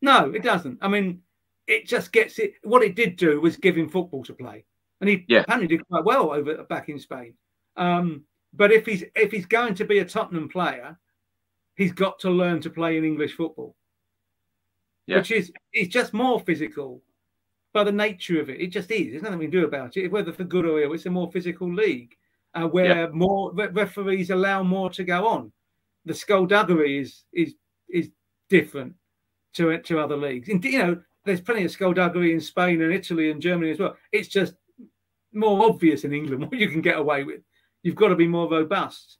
No, it doesn't. I mean, it just gets it. What it did do was give him football to play, and he yeah. apparently did quite well over back in Spain. Um, but if he's if he's going to be a Tottenham player, he's got to learn to play in English football, yeah. which is is just more physical by the nature of it. It just is. There's nothing we can do about it. Whether for good or ill, it's a more physical league uh, where yeah. more re- referees allow more to go on. The skullduggery is is is different to to other leagues. And, you know, there's plenty of skullduggery in Spain and Italy and Germany as well. It's just more obvious in England what you can get away with. You've got to be more robust.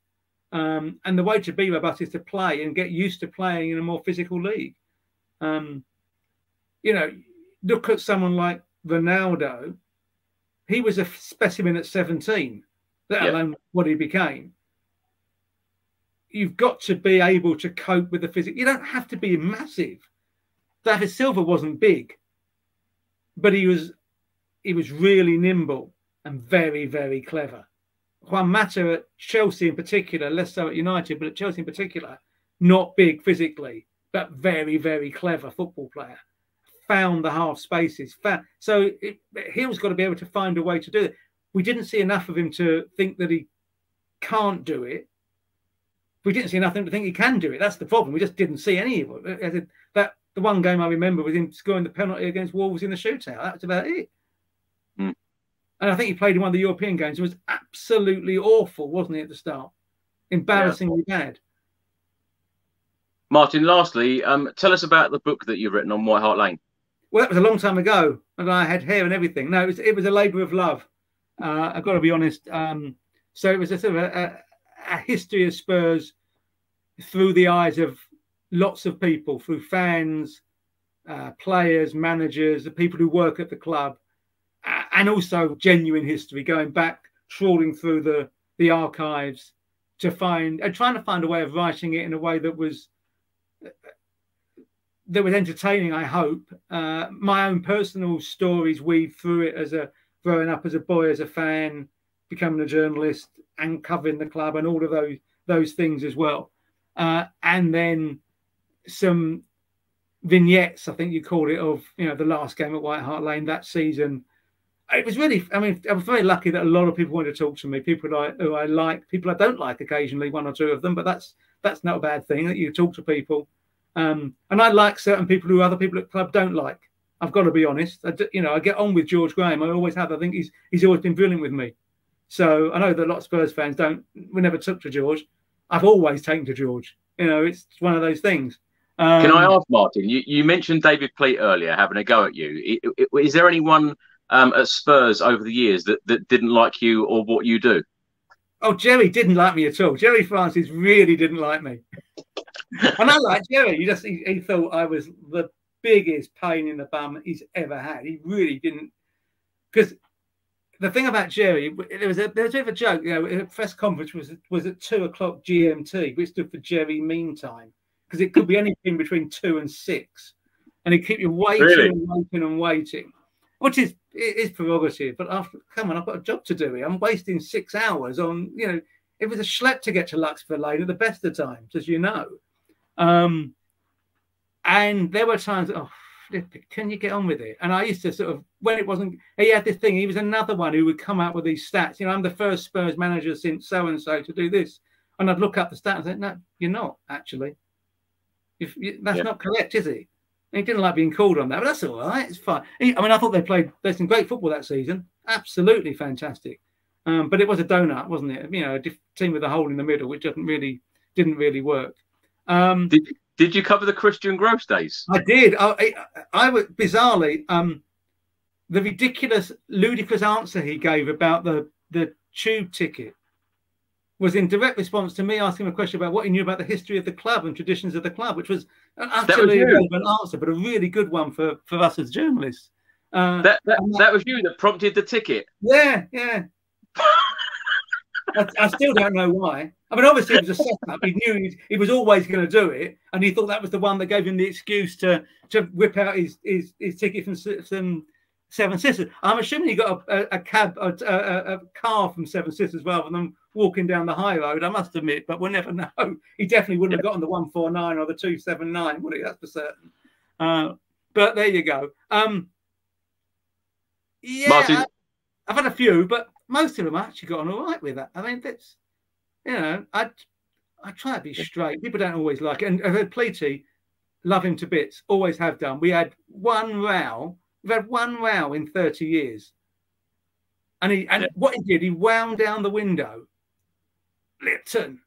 Um, and the way to be robust is to play and get used to playing in a more physical league. Um, you know, look at someone like Ronaldo. He was a specimen at 17, let yeah. alone what he became. You've got to be able to cope with the physics. You don't have to be massive. David Silva wasn't big, but he was he was really nimble and very, very clever. Juan Mata at Chelsea in particular, less so at United, but at Chelsea in particular, not big physically, but very, very clever football player. Found the half spaces. So Gil's got to be able to find a way to do it. We didn't see enough of him to think that he can't do it. We didn't see enough of him to think he can do it. That's the problem. We just didn't see any of it. That the one game I remember was him scoring the penalty against Wolves in the shootout. That's about it. Mm. And I think he played in one of the European games. It was absolutely awful, wasn't he, at the start? Embarrassingly yeah. bad. Martin, lastly, um, tell us about the book that you've written on White Hart Lane. Well, that was a long time ago, and I had hair and everything. No, it was, it was a labour of love. Uh, I've got to be honest. Um, so it was a sort of a, a, a history of Spurs through the eyes of lots of people through fans, uh, players, managers, the people who work at the club, uh, and also genuine history, going back, trawling through the, the archives to find and trying to find a way of writing it in a way that was that was entertaining. I hope uh, my own personal stories weave through it as a growing up as a boy, as a fan, becoming a journalist, and covering the club, and all of those those things as well. Uh, and then some vignettes, I think you called it, of you know the last game at White Hart Lane that season. It was really, I mean, I was very lucky that a lot of people wanted to talk to me. People I, who I like, people I don't like occasionally, one or two of them, but that's that's not a bad thing that you talk to people. Um, and I like certain people who other people at the club don't like. I've got to be honest. I, you know, I get on with George Graham. I always have. I think he's he's always been brilliant with me. So I know that a lot of Spurs fans don't. We never took to George. I've always taken to George. You know, it's one of those things. Um, Can I ask, Martin? You, you mentioned David Pleat earlier having a go at you. Is there anyone um, at Spurs over the years that, that didn't like you or what you do? Oh, Gerry didn't like me at all. Gerry Francis really didn't like me. and I like Gerry. He just he, he, thought I was the biggest pain in the bum he's ever had. He really didn't because the thing about Gerry, there was a there was a bit of a joke. You know, a press conference was was at two o'clock GMT, which stood for Gerry Meantime because it could be anything between two and six, and it keep you waiting really? and waiting and waiting. which is it is prerogative. But after, come on, I've got a job to do here. I'm wasting six hours on, you know, it was a schlep to get to Luxborough Lane at the best of times, as you know. Um, and there were times, oh, can you get on with it? And I used to sort of, when it wasn't, he had this thing, he was another one who would come out with these stats. You know, I'm the first Spurs manager since so and so to do this. And I'd look up the stats and say, no, you're not actually. If you, that's yeah. not correct, is it? And he didn't like being called on that, but that's all right. It's fine. He, I mean, I thought they played there's some great football that season. Absolutely fantastic. Um, but it was a donut, wasn't it? You know, a team with a hole in the middle, which didn't really didn't really work. Um, did Did you cover the Christian Gross days? I did. I, I, I was bizarrely um, the ridiculous, ludicrous answer he gave about the the tube ticket was in direct response to me asking him a question about what he knew about the history of the club and traditions of the club, which was an utterly irrelevant answer, but a really good one for, for us as journalists. Uh, that, that, that was you that prompted the ticket. Yeah, yeah. I, I, still don't know why. I mean, obviously it was a setup. He knew he, he was always going to do it, and he thought that was the one that gave him the excuse to to whip out his his, his ticket from some Seven Sisters. I'm assuming he got a, a, a cab, a, a, car from Seven Sisters rather than walking down the high road. I must admit, but we'll never know. He definitely wouldn't have gotten the 149 or the 279, would he? That's for certain. Uh, but there you go. Um, yeah, Martin. I, I've had a few, but most of them I actually got on all right with that. I mean, that's you know, I I try to be straight. People don't always like it. And I've heard Pleaty, love him to bits, always have done. We had one row We've had one row in 30 years. And he and yeah. what he did, he wound down the window. Lipton,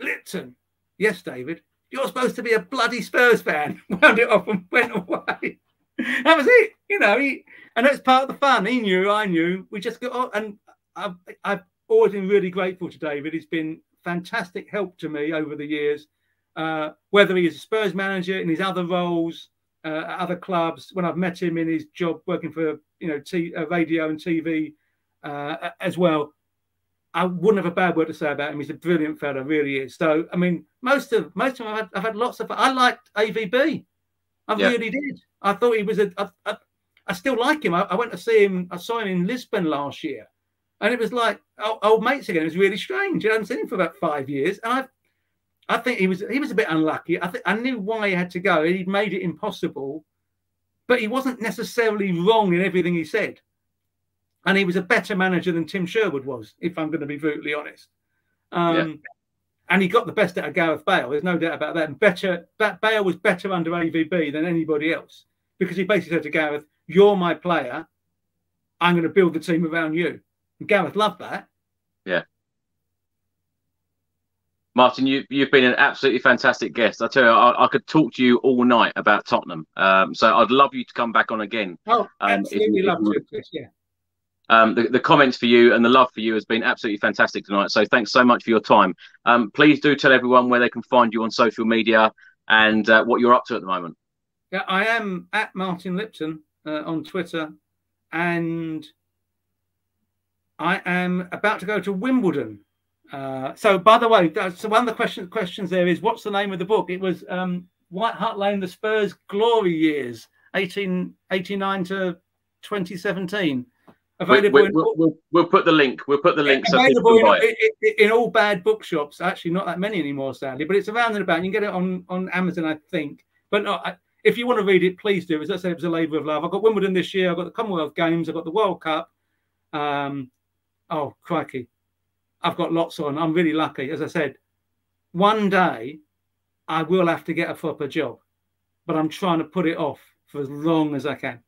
Lipton. Yes, David, you're supposed to be a bloody Spurs fan. Wound it off and went away. that was it. You know, he and that's part of the fun. He knew, I knew. We just got on, and I've, I've always been really grateful to David. He's been fantastic help to me over the years. Uh, whether he's a Spurs manager in his other roles, uh, at other clubs. When I've met him in his job working for you know t- uh, radio and TV uh, as well, I wouldn't have a bad word to say about him. He's a brilliant fella, really is. So I mean, most of most of them I've had, I've had lots of. I liked AVB. I yeah. really did. I thought he was a. I, I, I still like him. I, I, went to see him. I saw him in Lisbon last year, and it was like old, old mates again. It was really strange. I hadn't seen him for about five years, and I've I think he was he was a bit unlucky. I think I knew why he had to go. He'd made it impossible, but he wasn't necessarily wrong in everything he said. And he was a better manager than Tim Sherwood was, if I'm going to be brutally honest. Um, yeah. And he got the best out of Gareth Bale. There's no doubt about that. And better, that Bale was better under AVB than anybody else because he basically said to Gareth, "You're my player. I'm going to build the team around you." And Gareth loved that. Yeah. Martin, you, you've been an absolutely fantastic guest. I tell you, I, I could talk to you all night about Tottenham. Um, so I'd love you to come back on again. Oh, um, absolutely if, love if, to. Yeah. Um, the, the, comments for you and the love for you has been absolutely fantastic tonight. So thanks so much for your time. Um, please do tell everyone where they can find you on social media and uh, what you're up to at the moment. Yeah, I am at Martin Lipton uh, on Twitter, and I am about to go to Wimbledon uh, so, by the way, so one of the question, questions there is, what's the name of the book? It was um, White Hart Lane: The Spurs Glory Years, 1889 to 2017. Available. We, we, in, we'll, we'll, we'll, put the link. We'll put the link. Available so in, in, in, all bad bookshops. Actually, not that many anymore, sadly, but it's around and about. You can get it on on Amazon, I think. But no, I, if you want to read it, please do. As I said, it was a labour of love. I've got Wimbledon this year. I've got the Commonwealth Games. I've got the World Cup. Um, oh, crikey. I've got lots on. I'm really lucky. As I said, one day I will have to get a proper job, but I'm trying to put it off for as long as I can.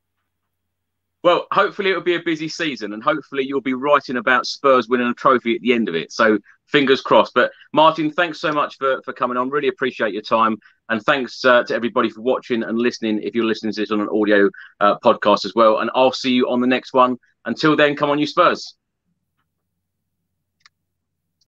Well, hopefully it'll be a busy season, and hopefully you'll be writing about Spurs winning a trophy at the end of it. So fingers crossed. But Martin, thanks so much for for coming on. Really appreciate your time, and thanks uh, to everybody for watching and listening. If you're listening to this on an audio uh, podcast as well, and I'll see you on the next one. Until then, come on, you Spurs.